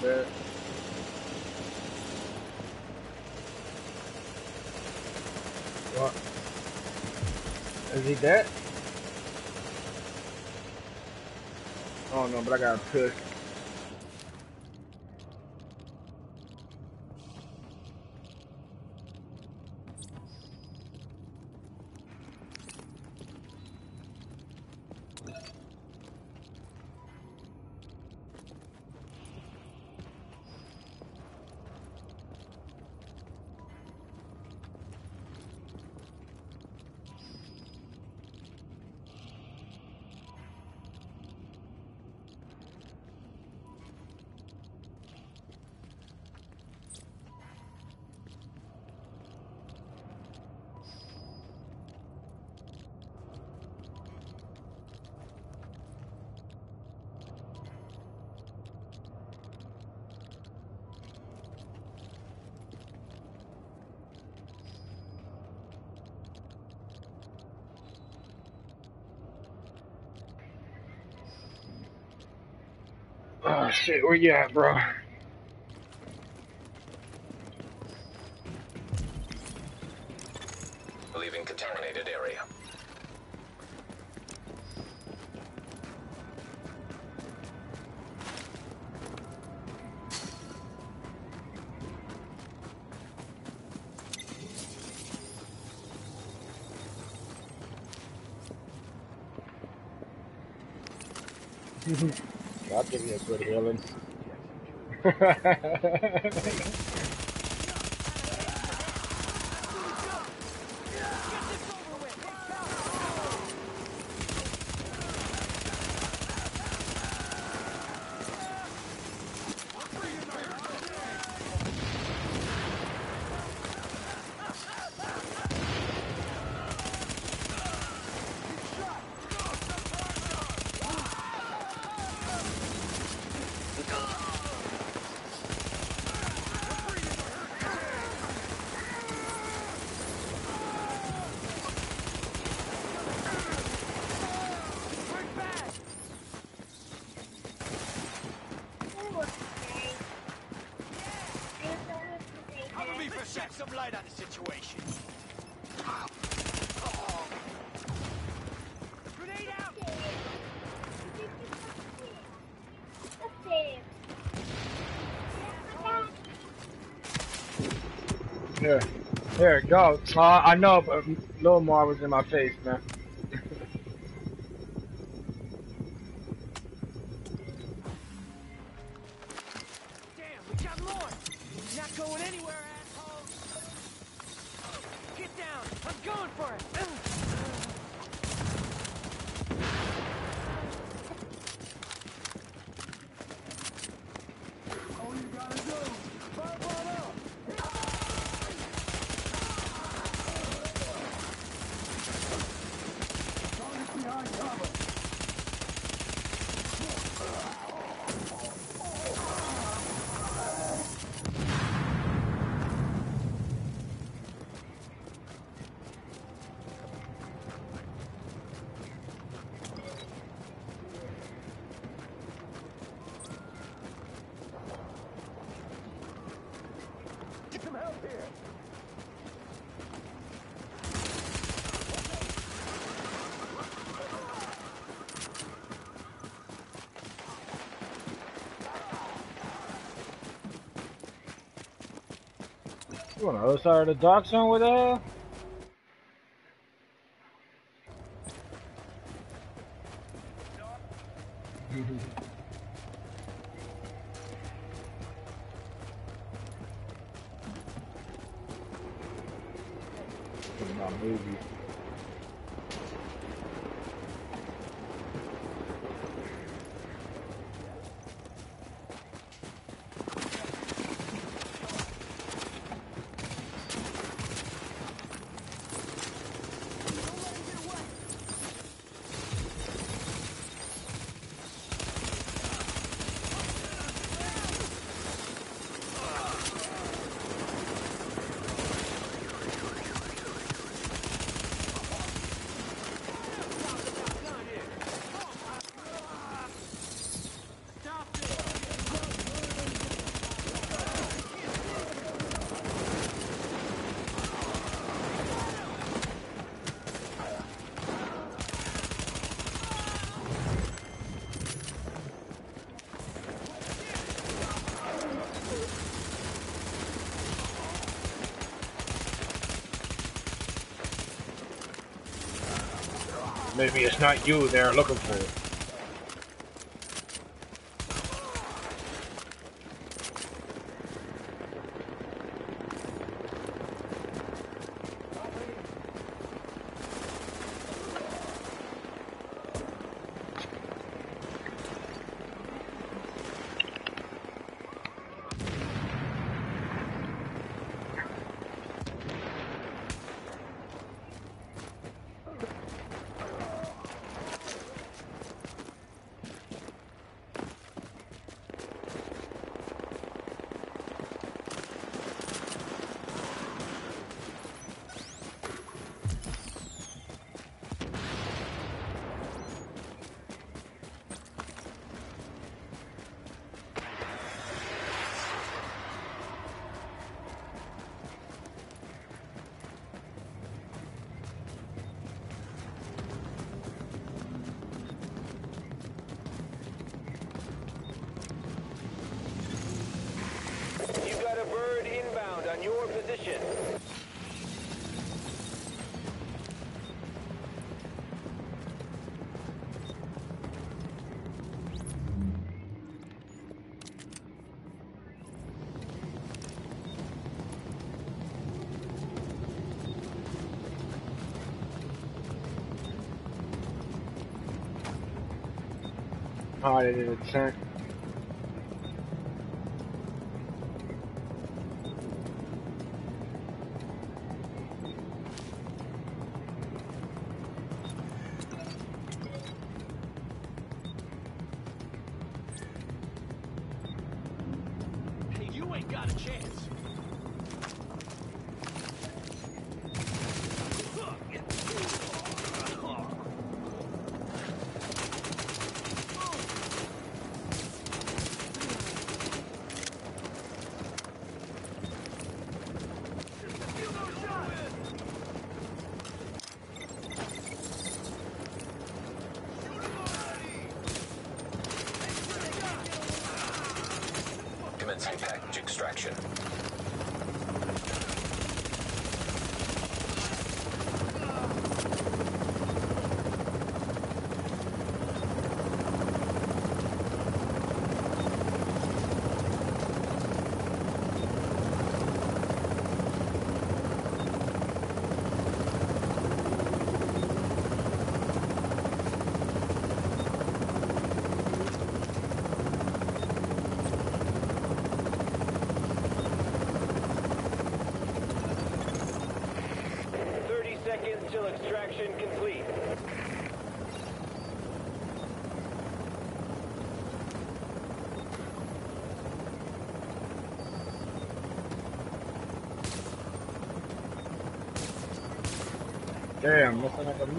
Dead. What? He dead? Oh no, but I got a push. Oh shit, where you at, bro? Leaving contaminated area. I'll (laughs) give you a good healing. (laughs) Cover me for a sec. Some light on the situation. Grenade out! Here, here, it go. Uh, I know, but Lil Mar was in my face, man. Damn, we got more! You're not going anywhere, asshole! Get down! I'm going for it! All you gotta do, fire one up. Target's behind cover. Get some help here. You on the other side of the not you they're looking for. They did a tank.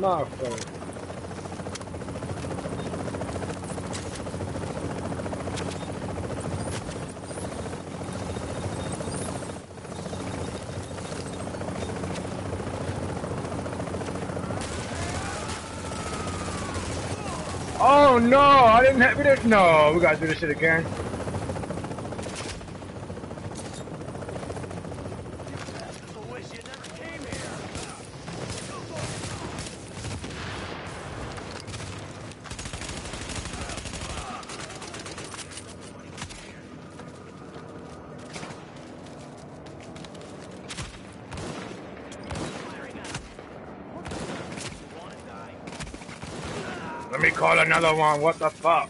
Motherfucker. Oh no, I didn't have it. No, we gotta do this shit again. Let me call another one. What the fuck?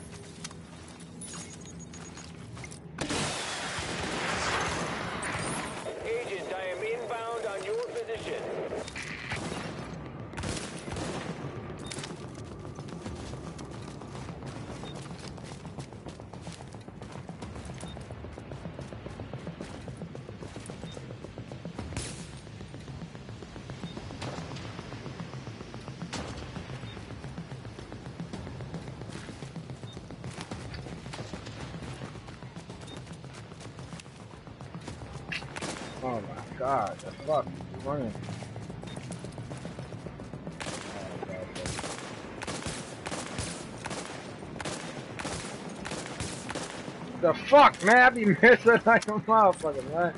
Man, I be it like a motherfucker, man.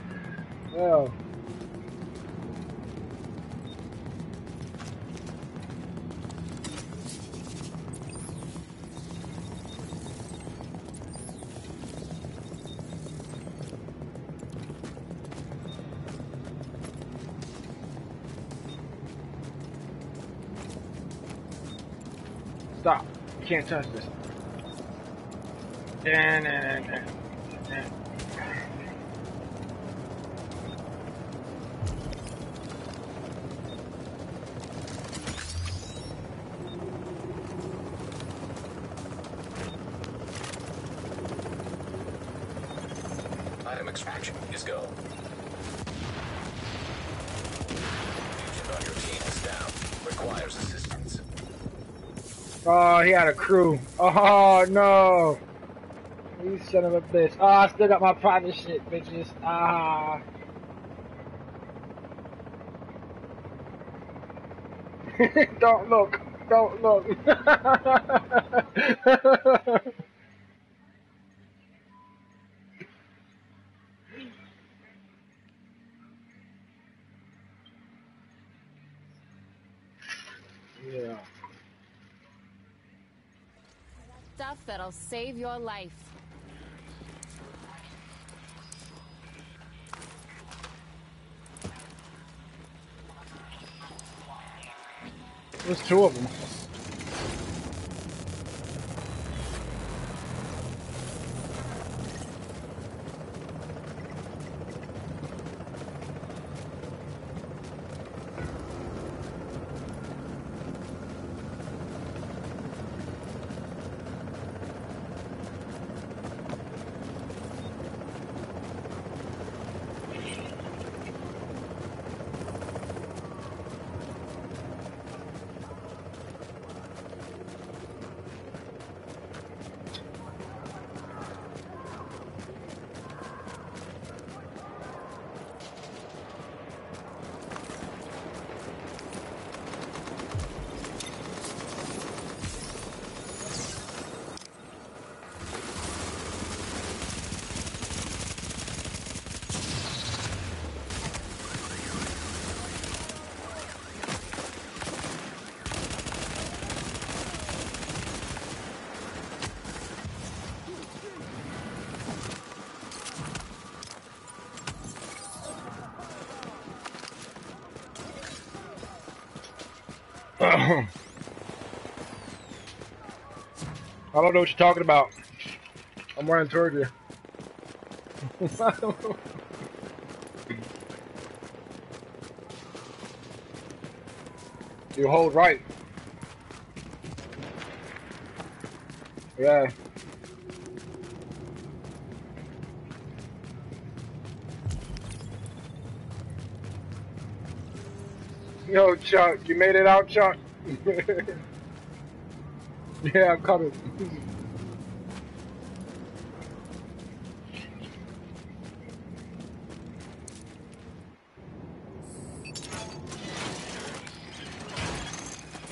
Oh. Stop. You can't touch this. Dun, had a crew. Oh, no. You son of a bitch. Oh, I still got my private shit, bitches. Ah. (laughs) Don't look. Don't look. (laughs) yeah. Stuff that'll save your life. There's two of them. I don't know what you're talking about. I'm running towards you. you hold right. Yeah. Yo, Chuck, you made it out, Chuck. (laughs) yeah, I'm coming.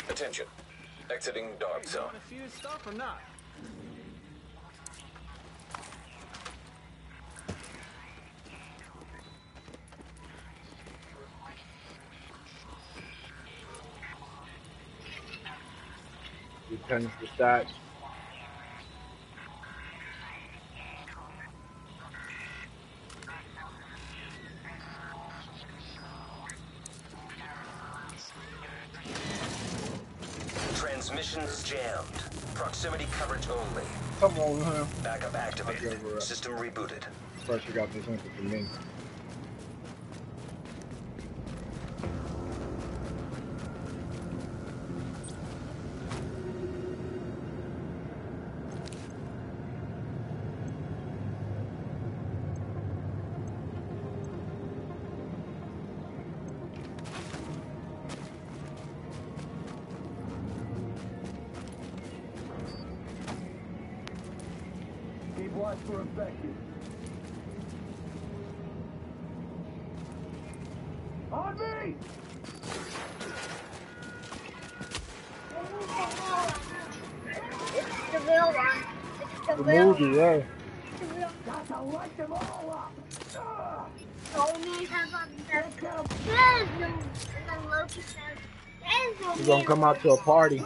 Attention. Exiting dark zone. Want a few stuff or not? Depends the stats. Backup activated. System rebooted. First, you got this info for me. Come out to a party.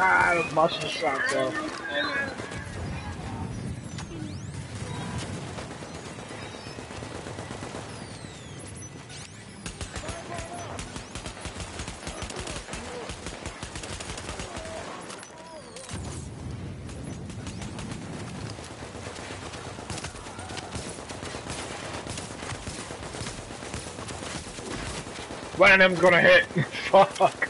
Ah, the muscle shot though. One of them's gonna hit. (laughs) Fuck.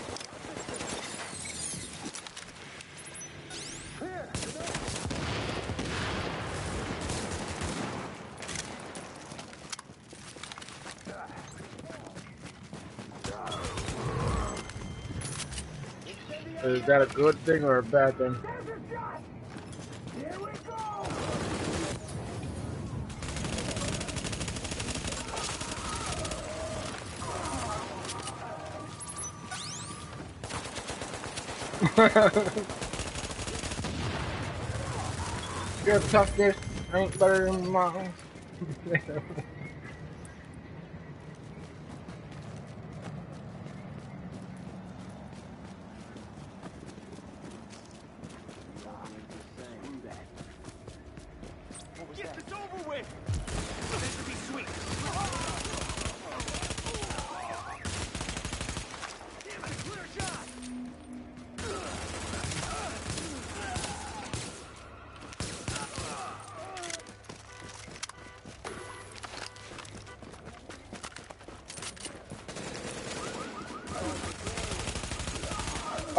Is that a good thing or a bad thing? (laughs) Your toughness ain't better than mine.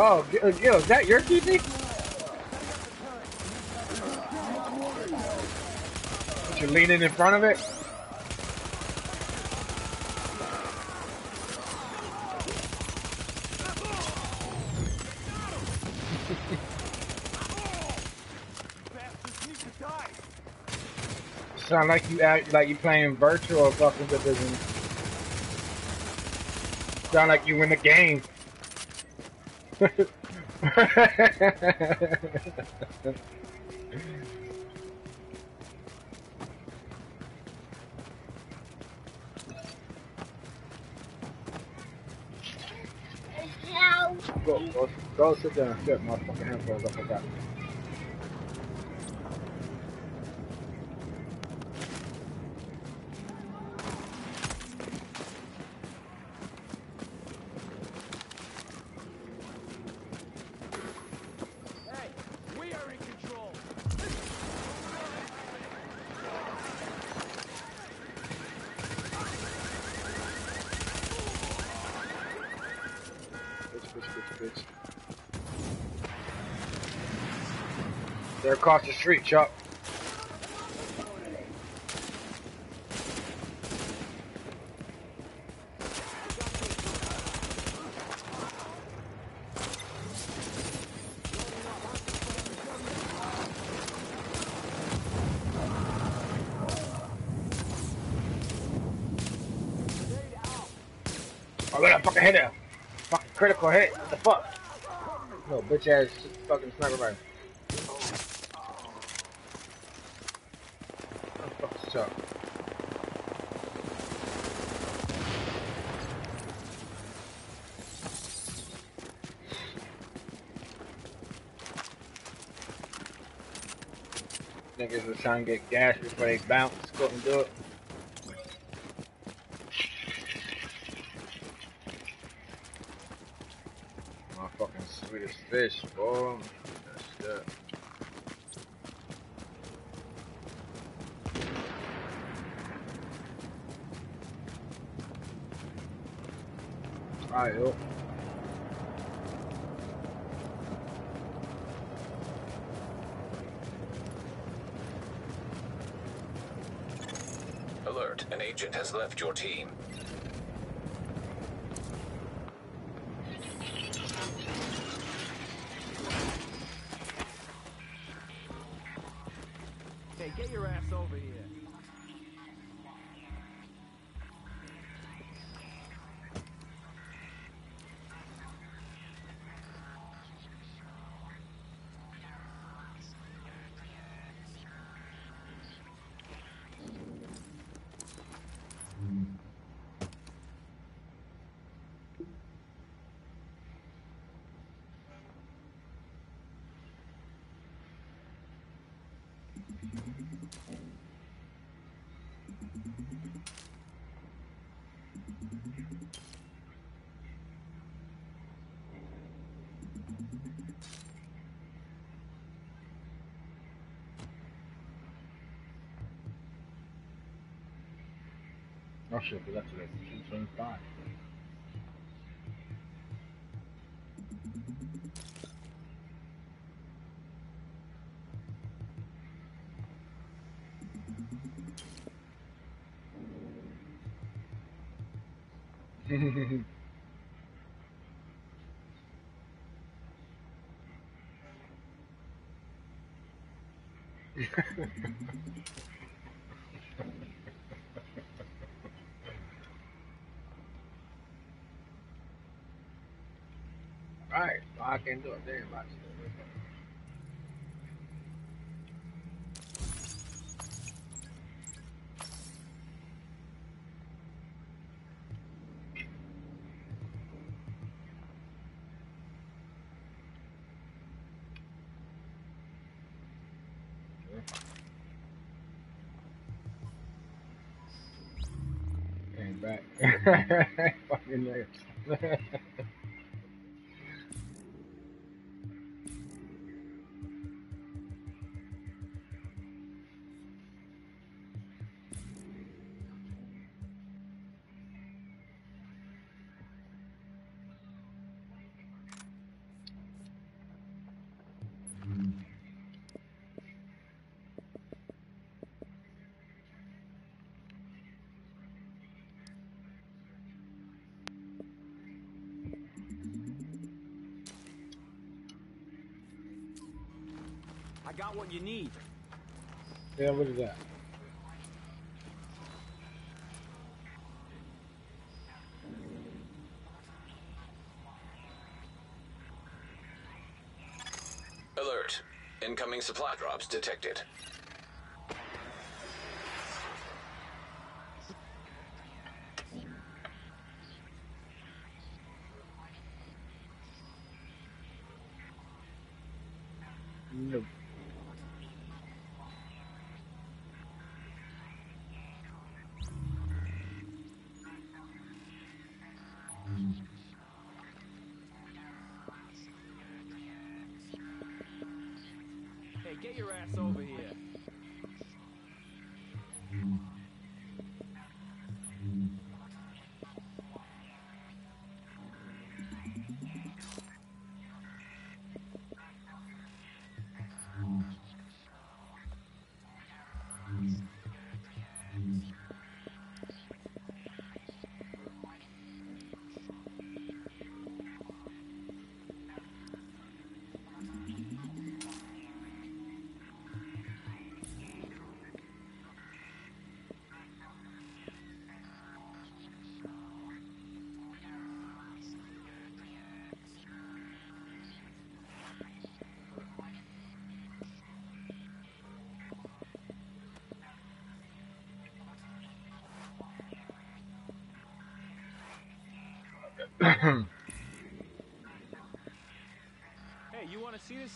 Oh, uh, Gil, is that your TV? But you're leaning in front of it? Sound like you act like you playing virtual fucking division. Sound like you win the game. Go, go, go sit down. Shit, my fucking headphones up like that. Hey, we are in control. Bitch, bitch, bitch, bitch. They're across the street, Chuck. I got a fucking hit there. Fucking critical hit. What the fuck? No, bitch ass fucking sniper rifle. What the fuck's Chuck? Trying to get gas before they bounce. Couldn't do it. Oh shit, we got to like 225. I can do it but Came back. (laughs) Fucking legs. (laughs) yeah, what is that? Alert. Incoming supply drops detected.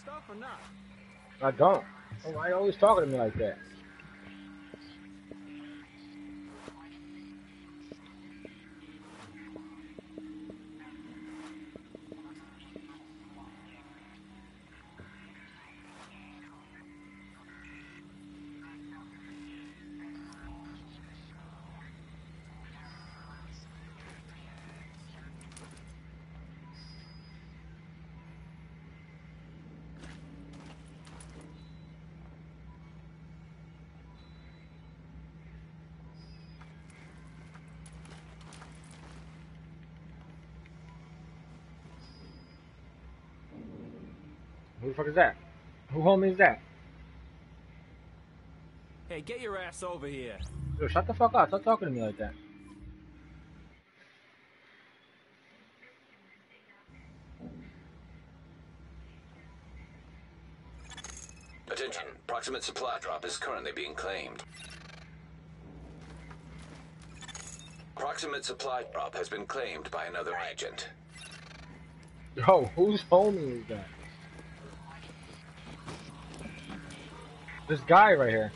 Stuff or not? I don't. Oh, why are you always talking to me like that? The fuck is that? Who homie is that? Hey, get your ass over here. Yo, shut the fuck up. Stop talking to me like that. Attention. Proximate supply drop is currently being claimed. Proximate supply drop has been claimed by another agent. Yo, whose homie is that? This guy right here.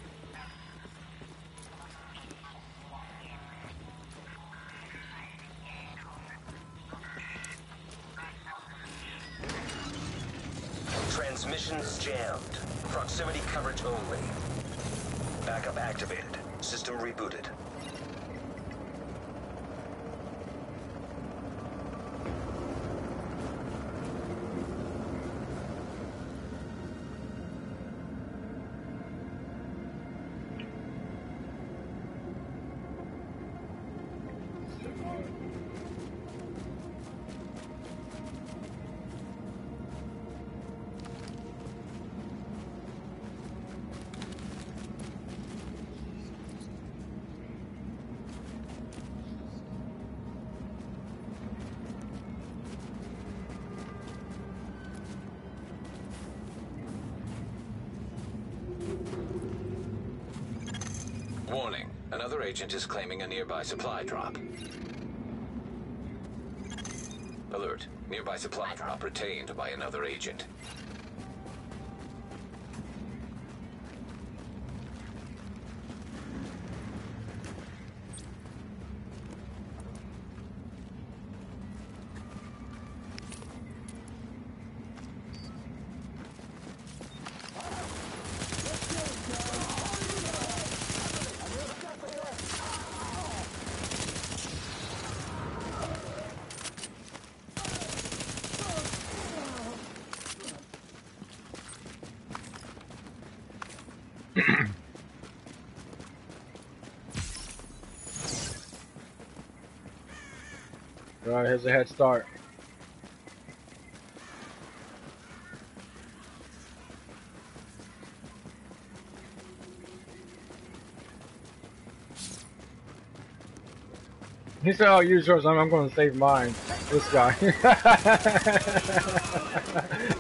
Agent is claiming a nearby supply drop. Alert. Nearby supply drop retained by another agent. Here's a head start. He said, I'll use yours, I'm, I'm going to save mine. This guy. (laughs)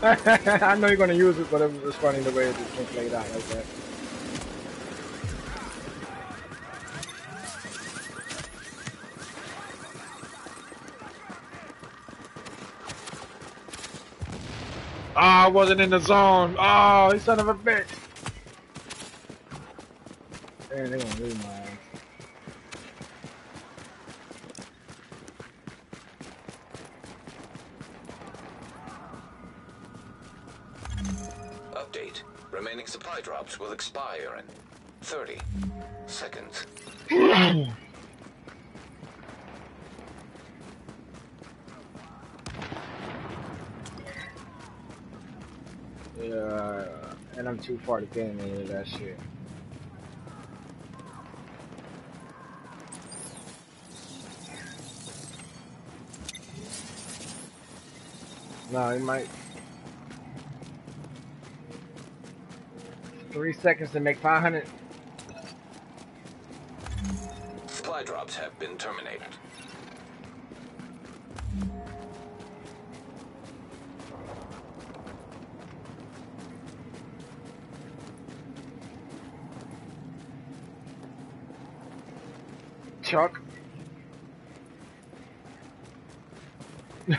I know you're going to use it, but it was just funny the way it just played out like that. Oh, I wasn't in the zone. Oh, you son of a bitch. Man, they gonna lose my ass. Update. Remaining supply drops will expire in 30 seconds. Yeah, and I'm too far to get any of that shit. No, he might. Three seconds to make 500. Supply drops have been terminated.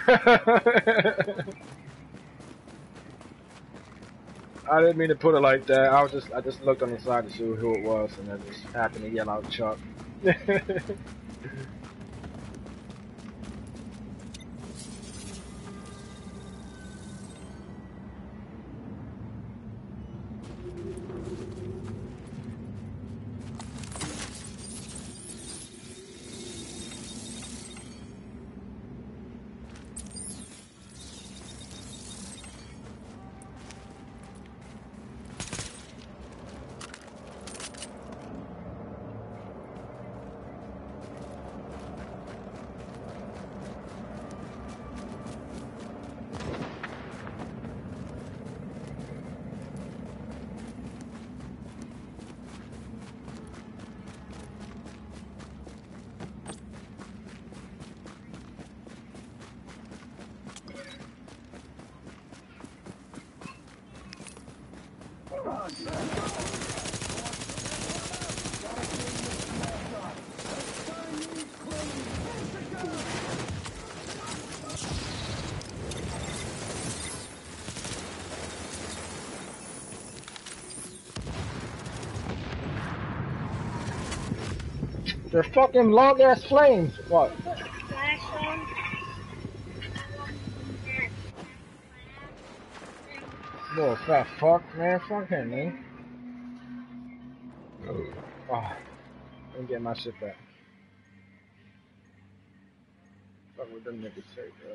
(laughs) I didn't mean to put it like that. I was just I just looked on the side to see who it was, and I just happened to yell out Chuck. (laughs) fucking long ass flames. What? Little fat fuck, man. Fuck him, man. Oh, let me get my shit back. Fuck with them niggas say, bro.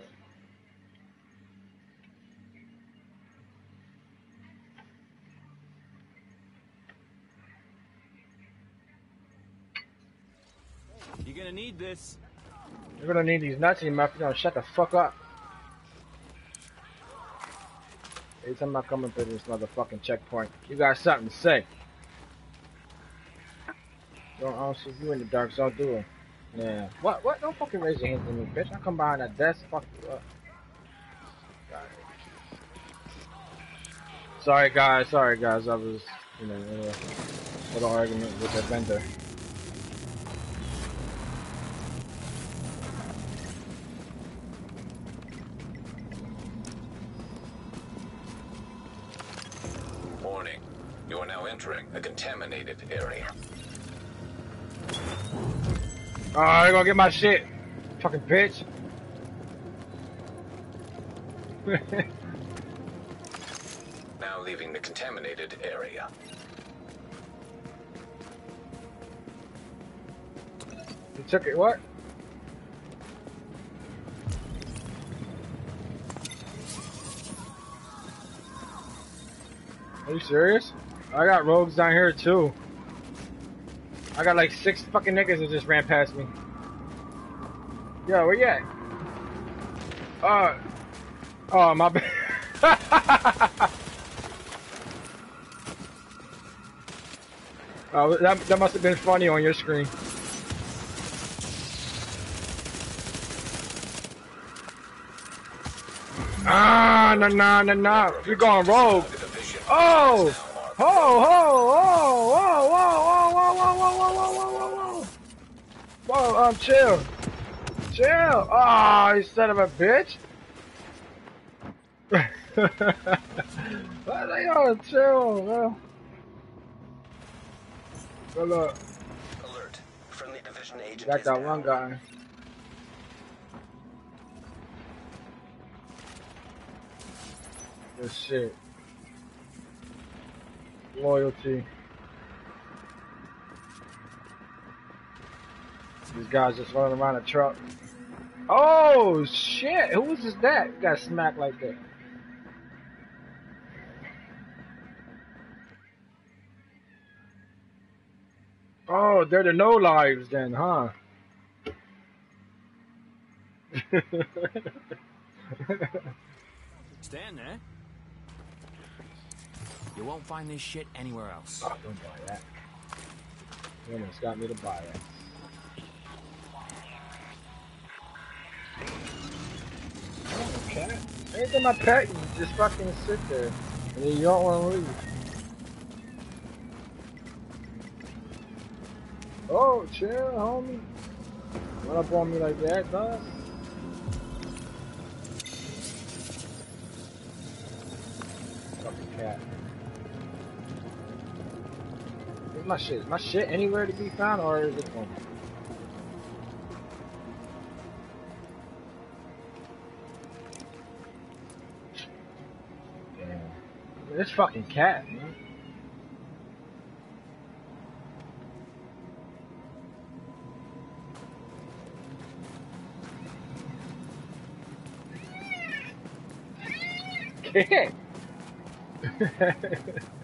You're gonna need this. You're gonna need these nuts in your mouth. You're gonna shut the fuck up. Every time I come into this motherfucking checkpoint, you got something to say. Don't also you in the dark, so I'll do it. Yeah. What? What? Don't fucking raise your hands at me, bitch. I come behind that desk, fuck you up. Sorry, guys. Sorry, guys. I was, you know, in a little argument with the vendor. Are now entering a contaminated area. I gonna get my shit. Fucking bitch. (laughs) Now leaving the contaminated area. you took it, what? Are you serious? I got rogues down here too. I got like six fucking niggas that just ran past me. Yo, where you at? Uh, oh, my bad. (laughs) oh, that, that must have been funny on your screen. Ah, no, no, no, no. You're going rogue. Oh! Ho, ho, ho, whoa, whoa, whoa, whoa, whoa, whoa, whoa, whoa, whoa, whoa. Whoa, um, chill. Chill. Oh, you son of a bitch. What they on? Chill, bro. Good luck. Alert. Friendly division agent Got that one guy. Good shit. Loyalty. These guys just running around a truck. Oh shit! Who was that got smacked like that? Oh, they're the no lives then, huh? (laughs) Stand there. You won't find this shit anywhere else. Oh, don't buy that. You almost got me to buy it. Okay. Anything my pet, you just fucking sit there. And you don't want to leave. Oh, chill, homie. Run up on me like that, dog. Fucking cat. Where's my shit? Is my shit anywhere to be found, or is it? Damn. This fucking cat, man. (laughs) Cat. (laughs)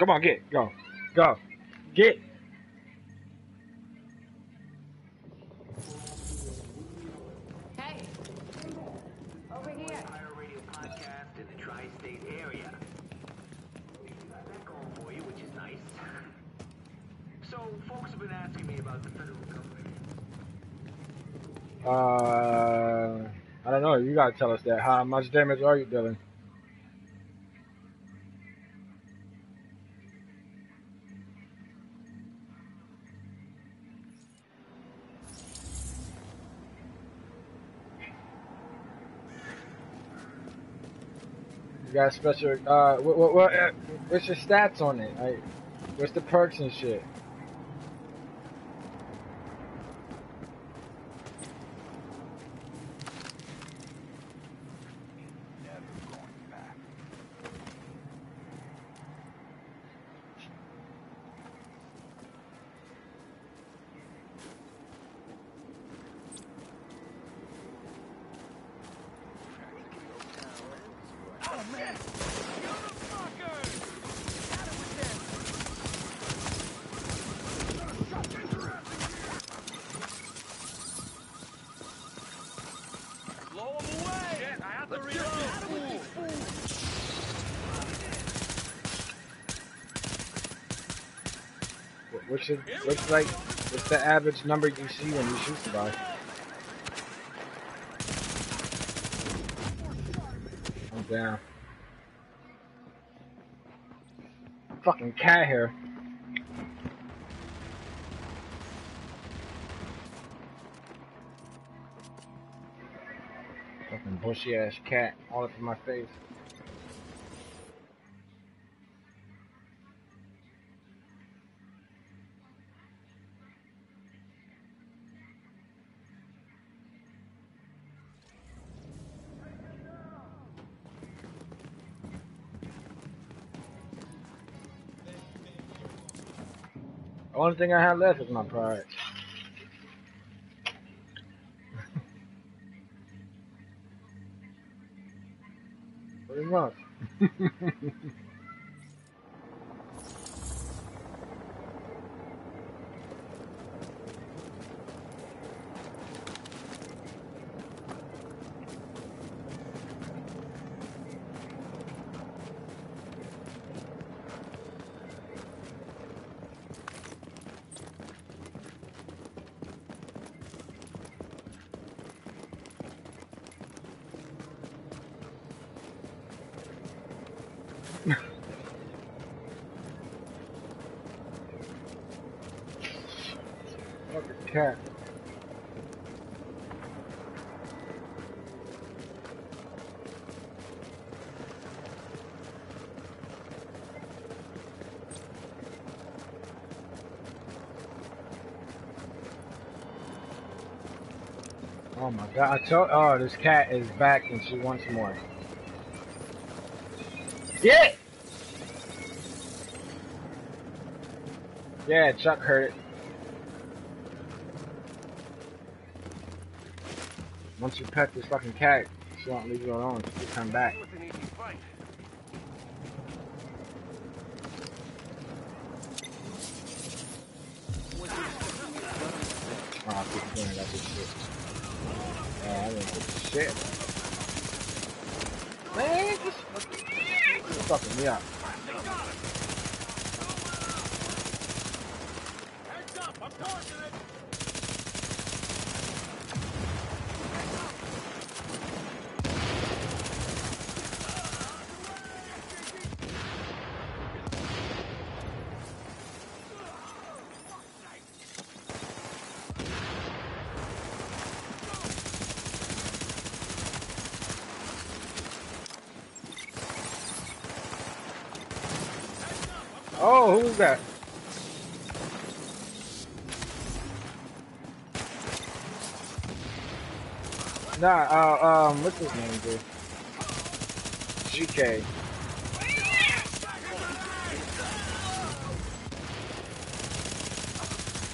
Come on, get, go, go, get. Hey, Over here. Pirate Radio podcast in the tri-state area. That going for you, which is nice. So, folks have been asking me about the federal government. Uh, I don't know. You gotta tell us that. How much damage are you dealing? Got special. Uh, what, what, what, uh, what's your stats on it? Like, what's the perks and shit? like it's the average number you see when you shoot somebody. I'm down. Fucking cat here. Fucking bushy ass cat all up in my face. Only thing I have left is my pride. (laughs) Pretty much. (laughs) Fucking cat. Oh my god, I told oh this cat is back and she wants more. Yeah! Yeah, Chuck heard it. Once you pet this fucking cat, she won't leave you alone. She'll come back. Oh, I keep doing that good shit. Yeah, I didn't get the shit. Man, just fucking, just fucking me up. Oh, who's that? Nah, uh, um, what's his name, dude? GK.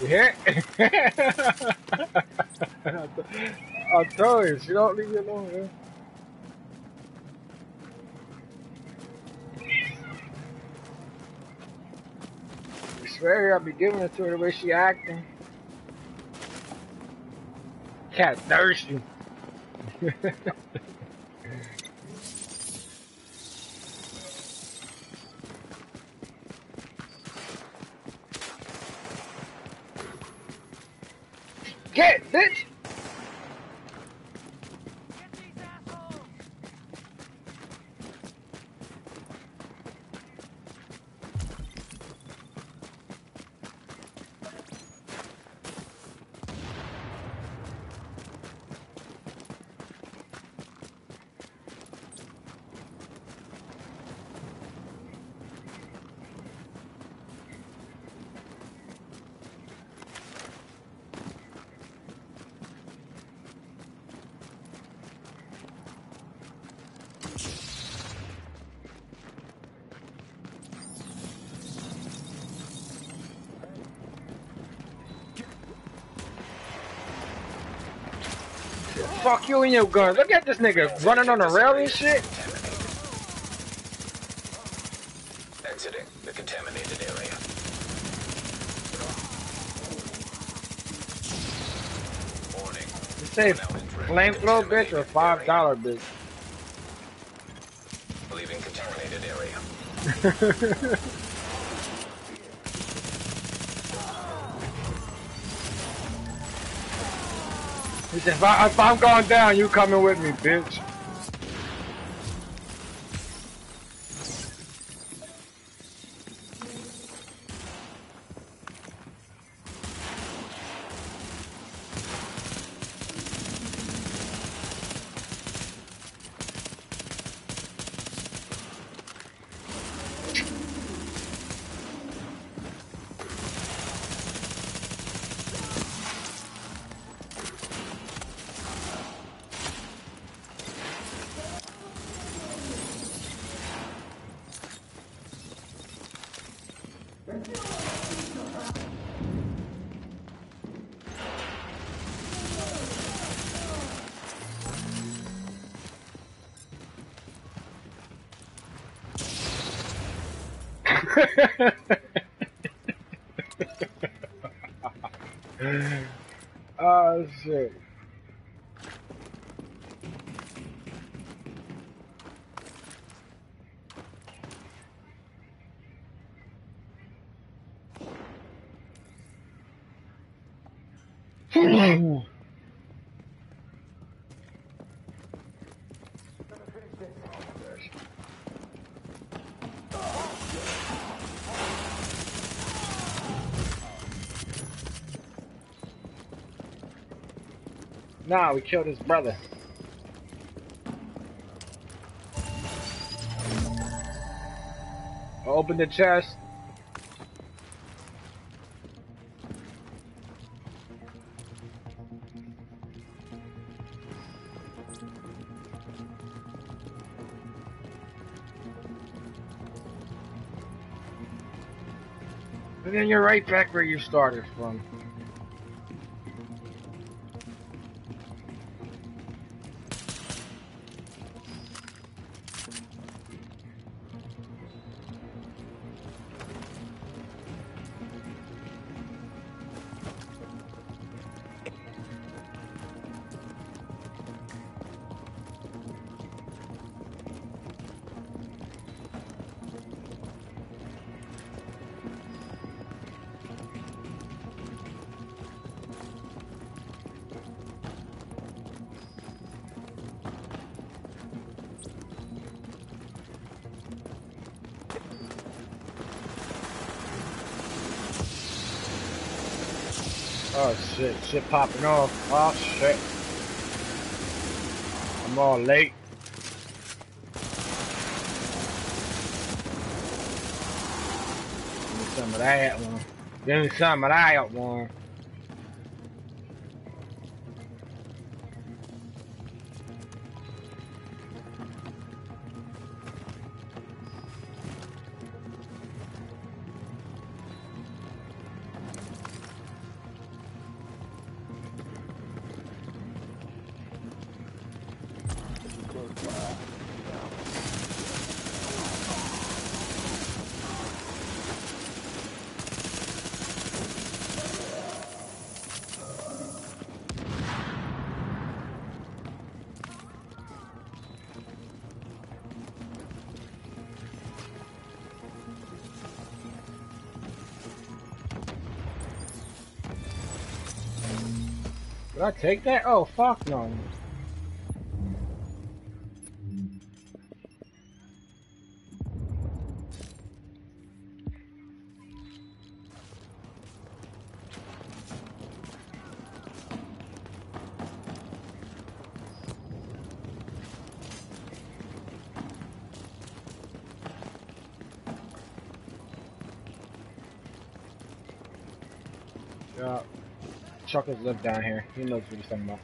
You hear it? (laughs) I told you, she don't leave you alone, man. I swear I'll be giving it to her the way she acting. Cat thirsty. yeah (laughs) Fuck you and your gun. Look at this nigga running on the rail and shit. Exiting the contaminated area. Warning. You say flamethrower bitch or five dollar bitch? Leaving contaminated area. (laughs) if, I, if I'm going down, you coming with me, bitch. oh shit. Nah, we killed his brother. Open the chest. And then you're right back where you started from. Oh shit, shit popping off. Oh shit. I'm all late. Give me some of that one. Give me some of that one. I take that? Oh, fuck no. Chuckles live down here. He knows what he's talking about.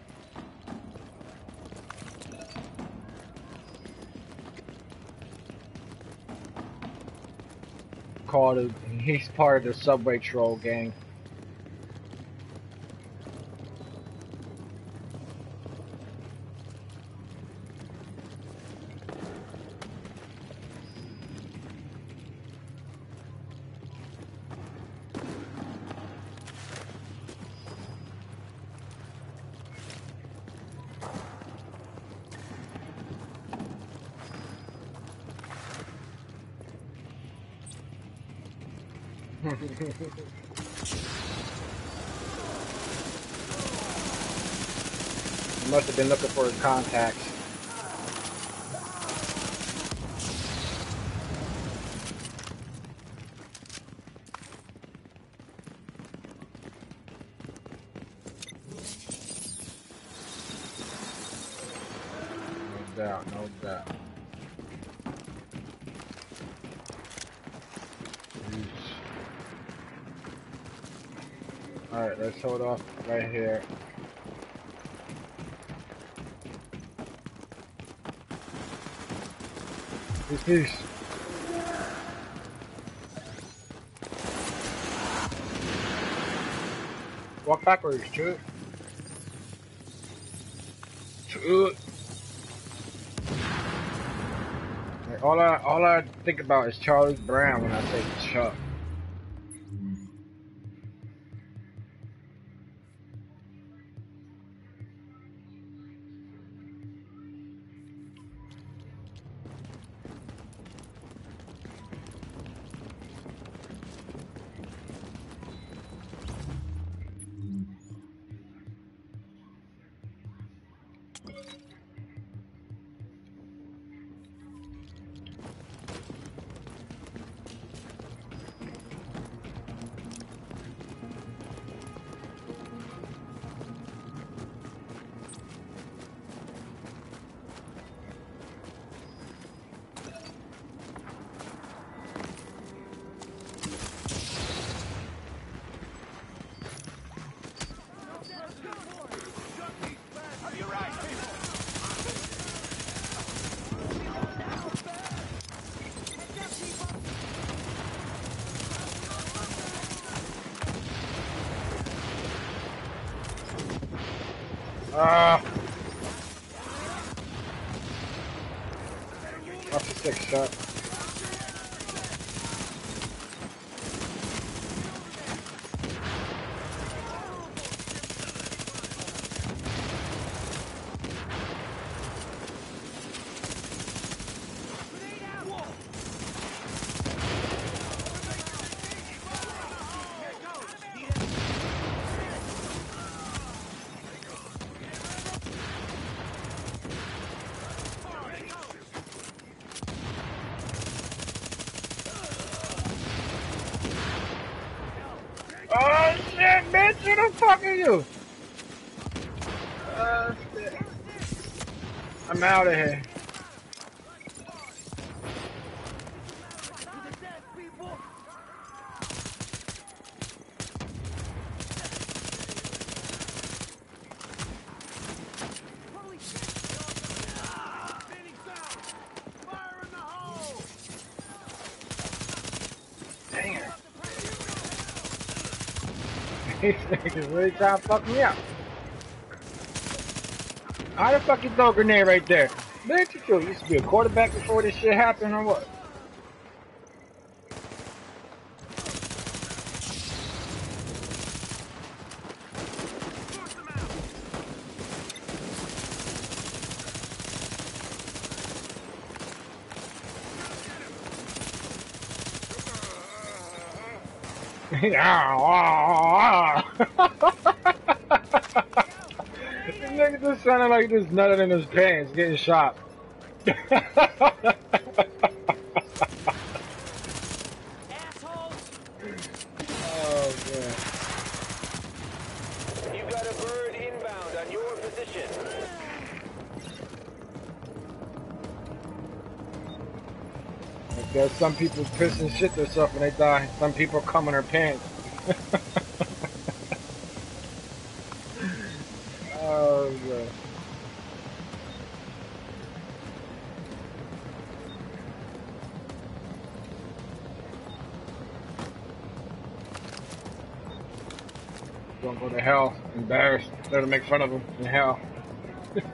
Called (laughs) he's part of the subway troll gang. Must have been looking for his contacts. No doubt, no doubt. Alright, let's hold off right here. Peace. Walk backwards to it. To it. Like all I all I think about is Charlie Brown when I say Chuck. Niggas really trying to fuck me up. How the fuck you throw a grenade right there? Bitch, you used to be a quarterback before this shit happened or what? (laughs) This nigga just sounded like this nutted in his pants getting shot. oh man. You got a bird inbound on your position. Like, There's some people piss and shit themselves when they die. Some people come in their pants. (laughs) There to make fun of him in hell. Die! (laughs)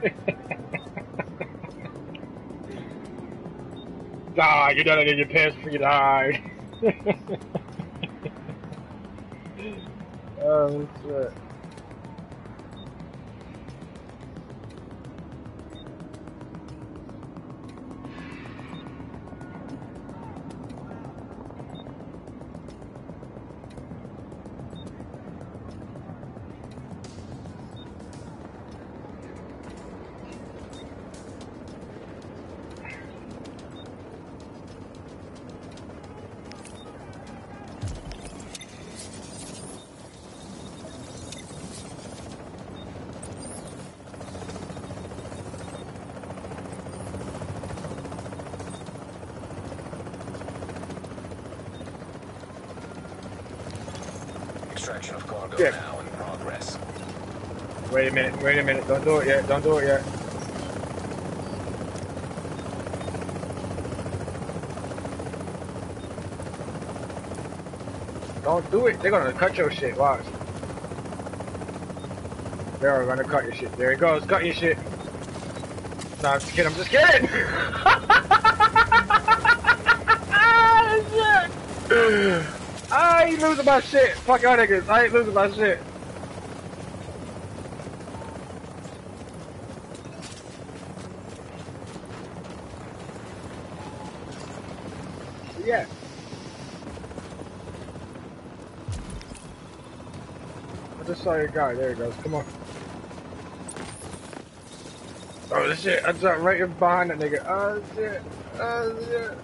Ah, you gotta in your pants before you die. (laughs) oh shit. Extraction of cargo Yeah. now in progress. Wait a minute, wait a minute. Don't do it yet. Don't do it yet. Don't do it. They're gonna cut your shit. Watch. They're gonna cut your shit. There it goes, cut your shit. No, I'm just kidding, I'm just kidding! (laughs) ah, shit! (laughs) I ain't losing my shit! Fuck y'all niggas, I ain't losing my shit. Yeah. I just saw your guy, there he goes, come on. Oh shit, I jumped right in behind that nigga. Oh shit, oh shit.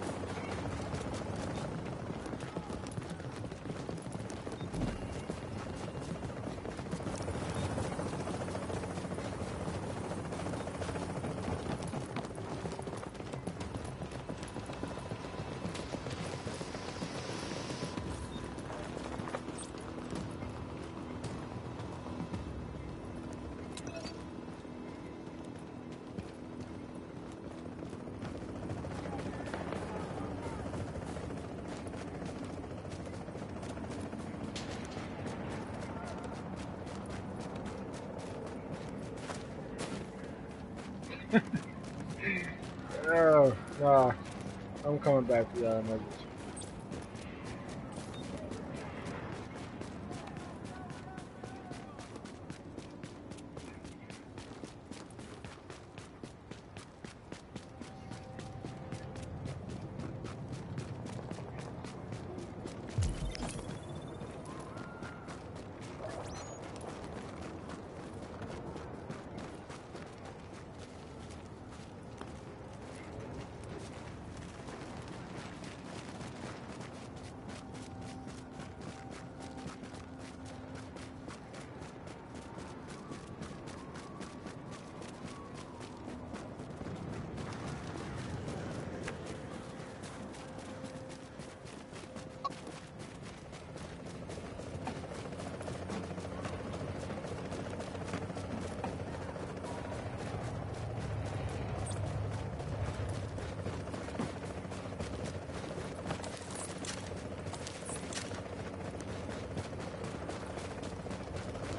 oh, nah. I'm coming back to y'all niggas.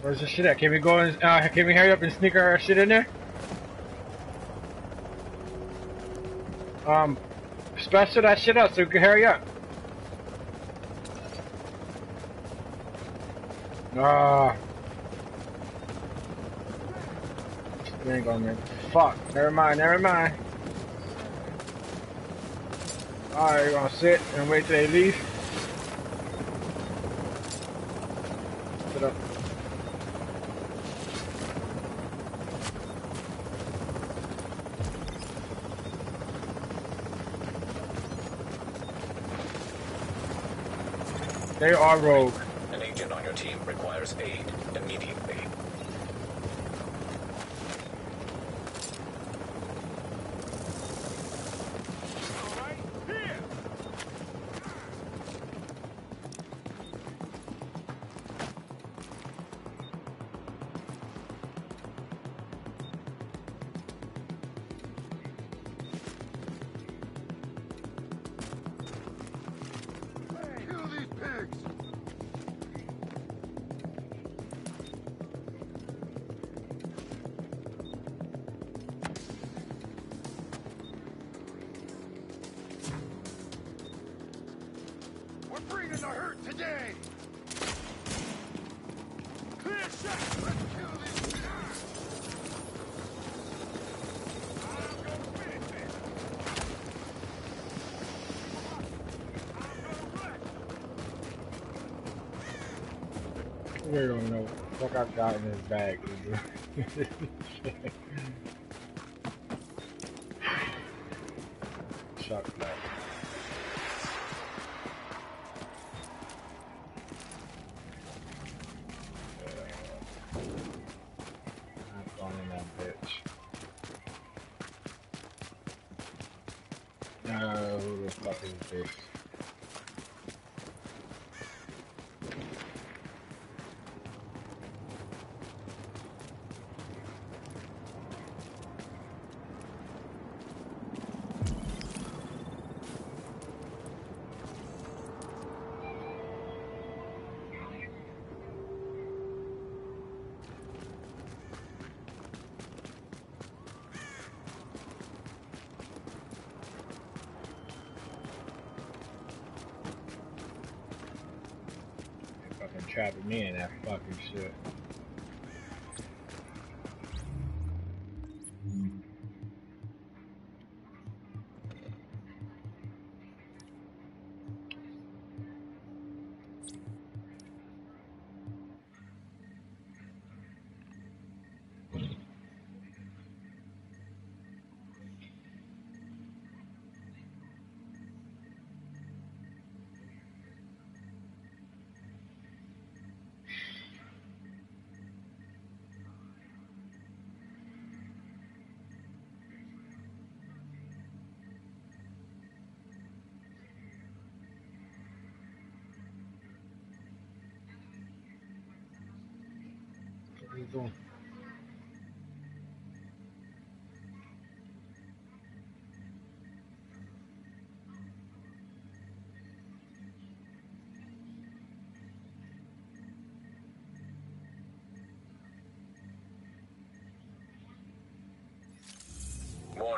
Where's the shit at? Can we go and, uh, can we hurry up and sneak our shit in there? Um, special that shit up so we can hurry up. Ah. We ain't going there. Fuck. Never mind, never mind. Alright, we're gonna sit and wait till they leave. Sit up. They are rogue. An agent on your team requires aid We don't know what the fuck I've got in this bag. (laughs) Shot that.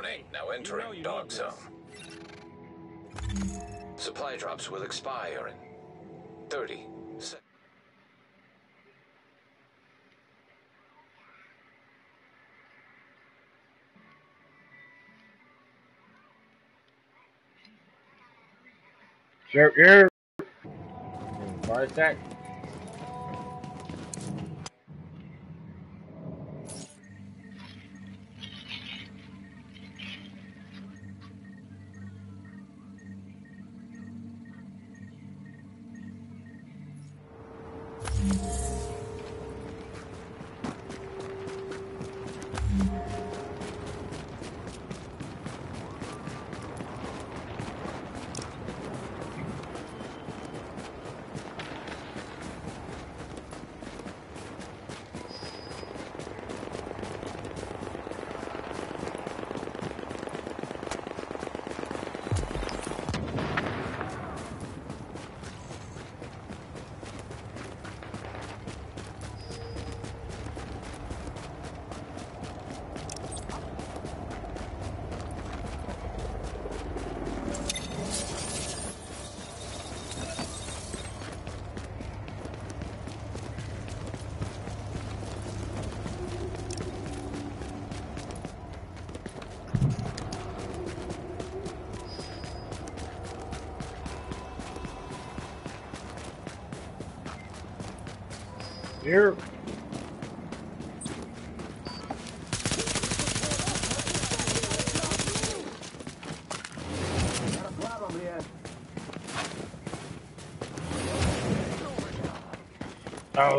Warning, now entering Dark Zone. Supply drops will expire in 30 seconds. Sure, here. Fire attack.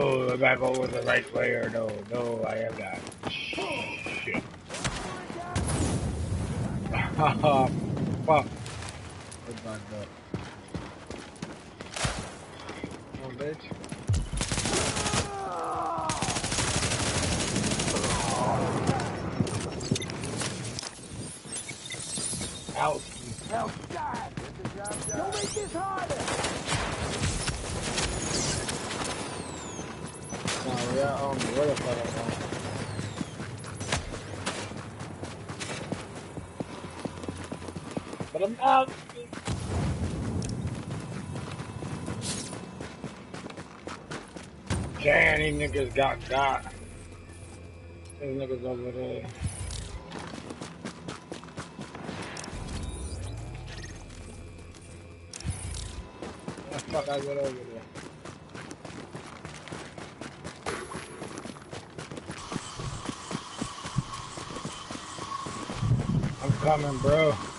Oh, am I going the right way or no? No, I am not. Shit. (laughs) (laughs) Oh, fuck. What about that? Oh, bitch. Out. Now, God! Don't make this harder! No, yeah, I don't know where the fuck I'm going. But I'm out. Niggas got got. These niggas over there. The fuck I went over there. I'm coming, bro.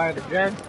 He again.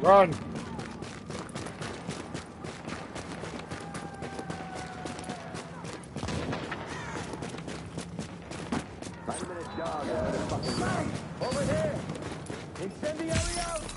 Run! Over here! Incendiary out!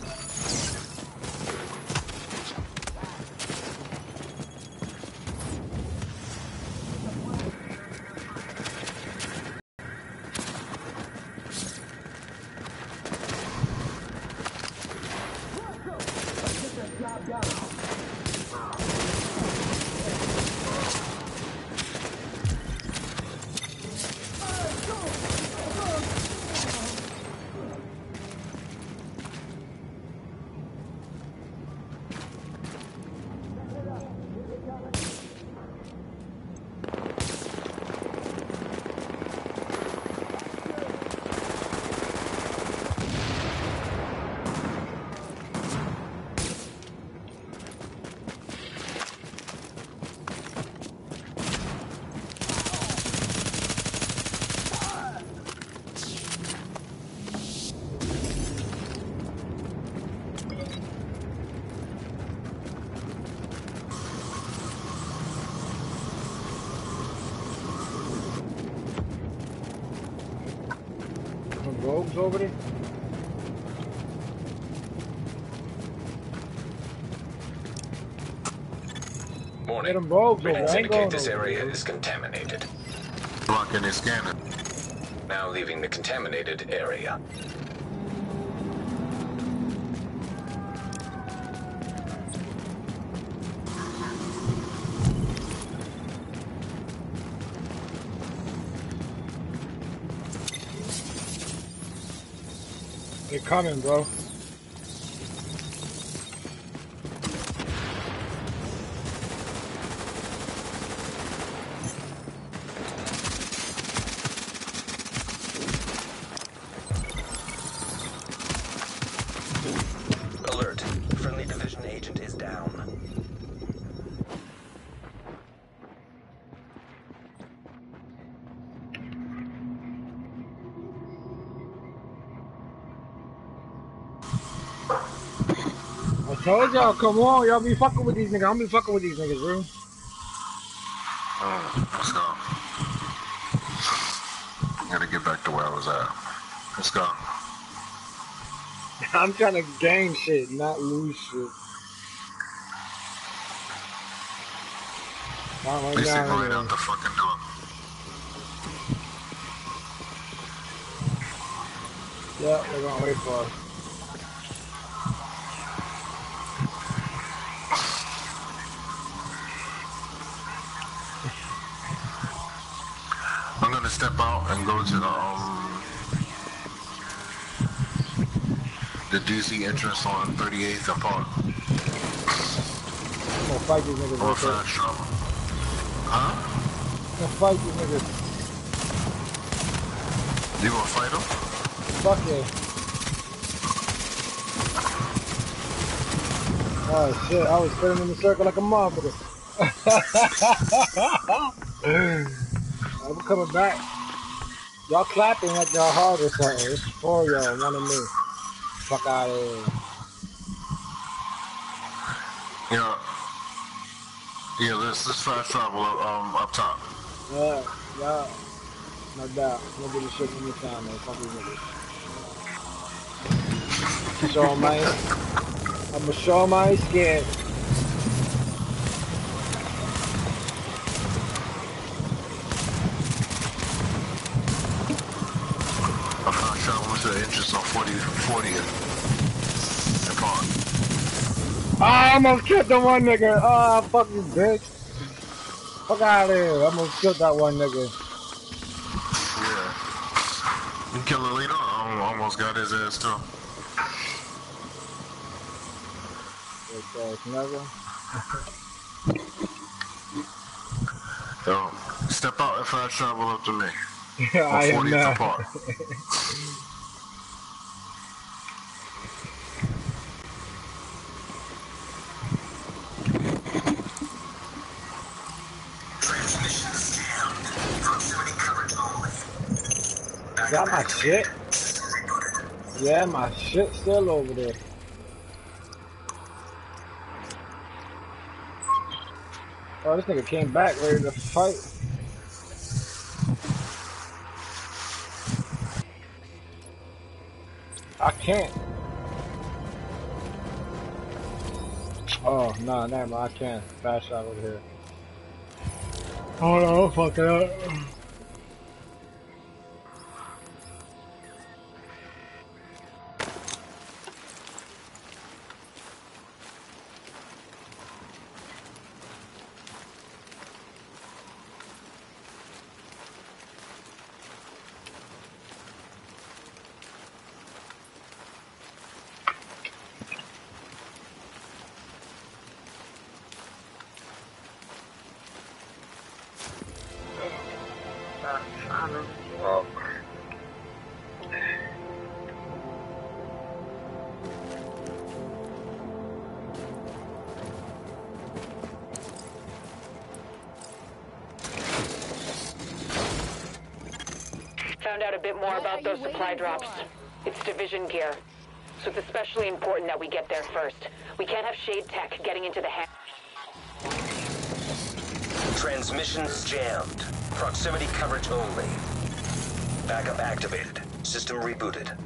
Some rogues over there? Warning. them rogues over Readings there. I ain't indicate going this over area there. is contaminated. Blocking his scanner. Now leaving the contaminated area. Coming, bro. Y'all, come on, y'all be fucking with these niggas. I'm be fucking with these niggas, bro. Uh, let's go. Gotta get back to where I was at. Let's go. (laughs) I'm trying to gain shit, not lose shit. Not right They say now, go right out the fucking door. Yeah, they're gonna wait for us. I'm gonna step out and go to the um the DZ entrance on 38th and Park. I'm gonna fight these niggas Or fast travel. Huh? I'm gonna fight these niggas. You gonna fight him? Fuck yeah. Oh shit, I was spinning in the circle like a motherfucker. (laughs) I'm coming back. Y'all clapping like y'all hard or something. It's for y'all, one of me. Fuck out of here. Yeah. Yeah, let's let's fast travel up, um up top. Yeah, yeah. No doubt. Gonna get this shit from this time, man. Fuck these niggas. Show ain't. I'm gonna show my I ain't scared. I'm fast traveling to the entrance on 40 40th and I almost killed the one nigga. Ah, fucking bitch. Fuck out of here. I almost killed that one nigga. Yeah. You kill Alito? I almost got his ass too. Bitch ass nigga. Yo, step out and fast travel up to me. Yeah, (laughs) I am (laughs) 40th my shit? Yeah, my shit still over there. Oh, this nigga came back ready to fight. I can't. Oh, no, never mind. I can't. Fast shot over here. Hold on, fuck it up. Found out a bit more about those supply drops. It's division gear. So it's especially important that we get there first. We can't have SHD Tech getting into the hand. Transmissions jammed. Proximity coverage only. Backup activated. System rebooted.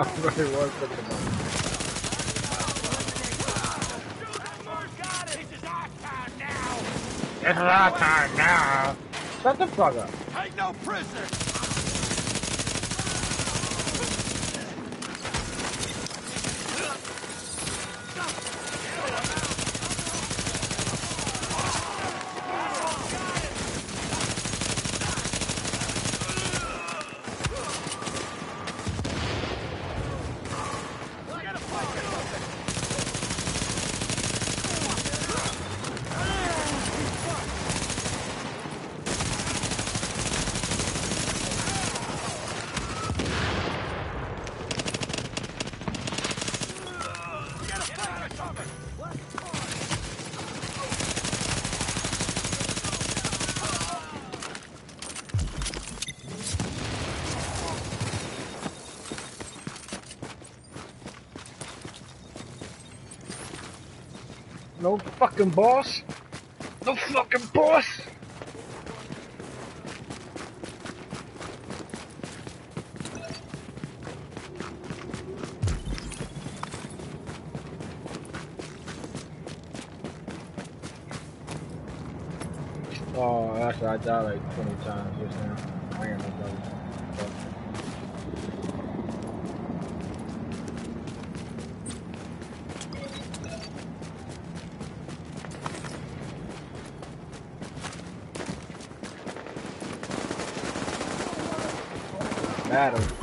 あ、すごい。fucking boss. The fucking boss. Oh, that's what I thought. battle.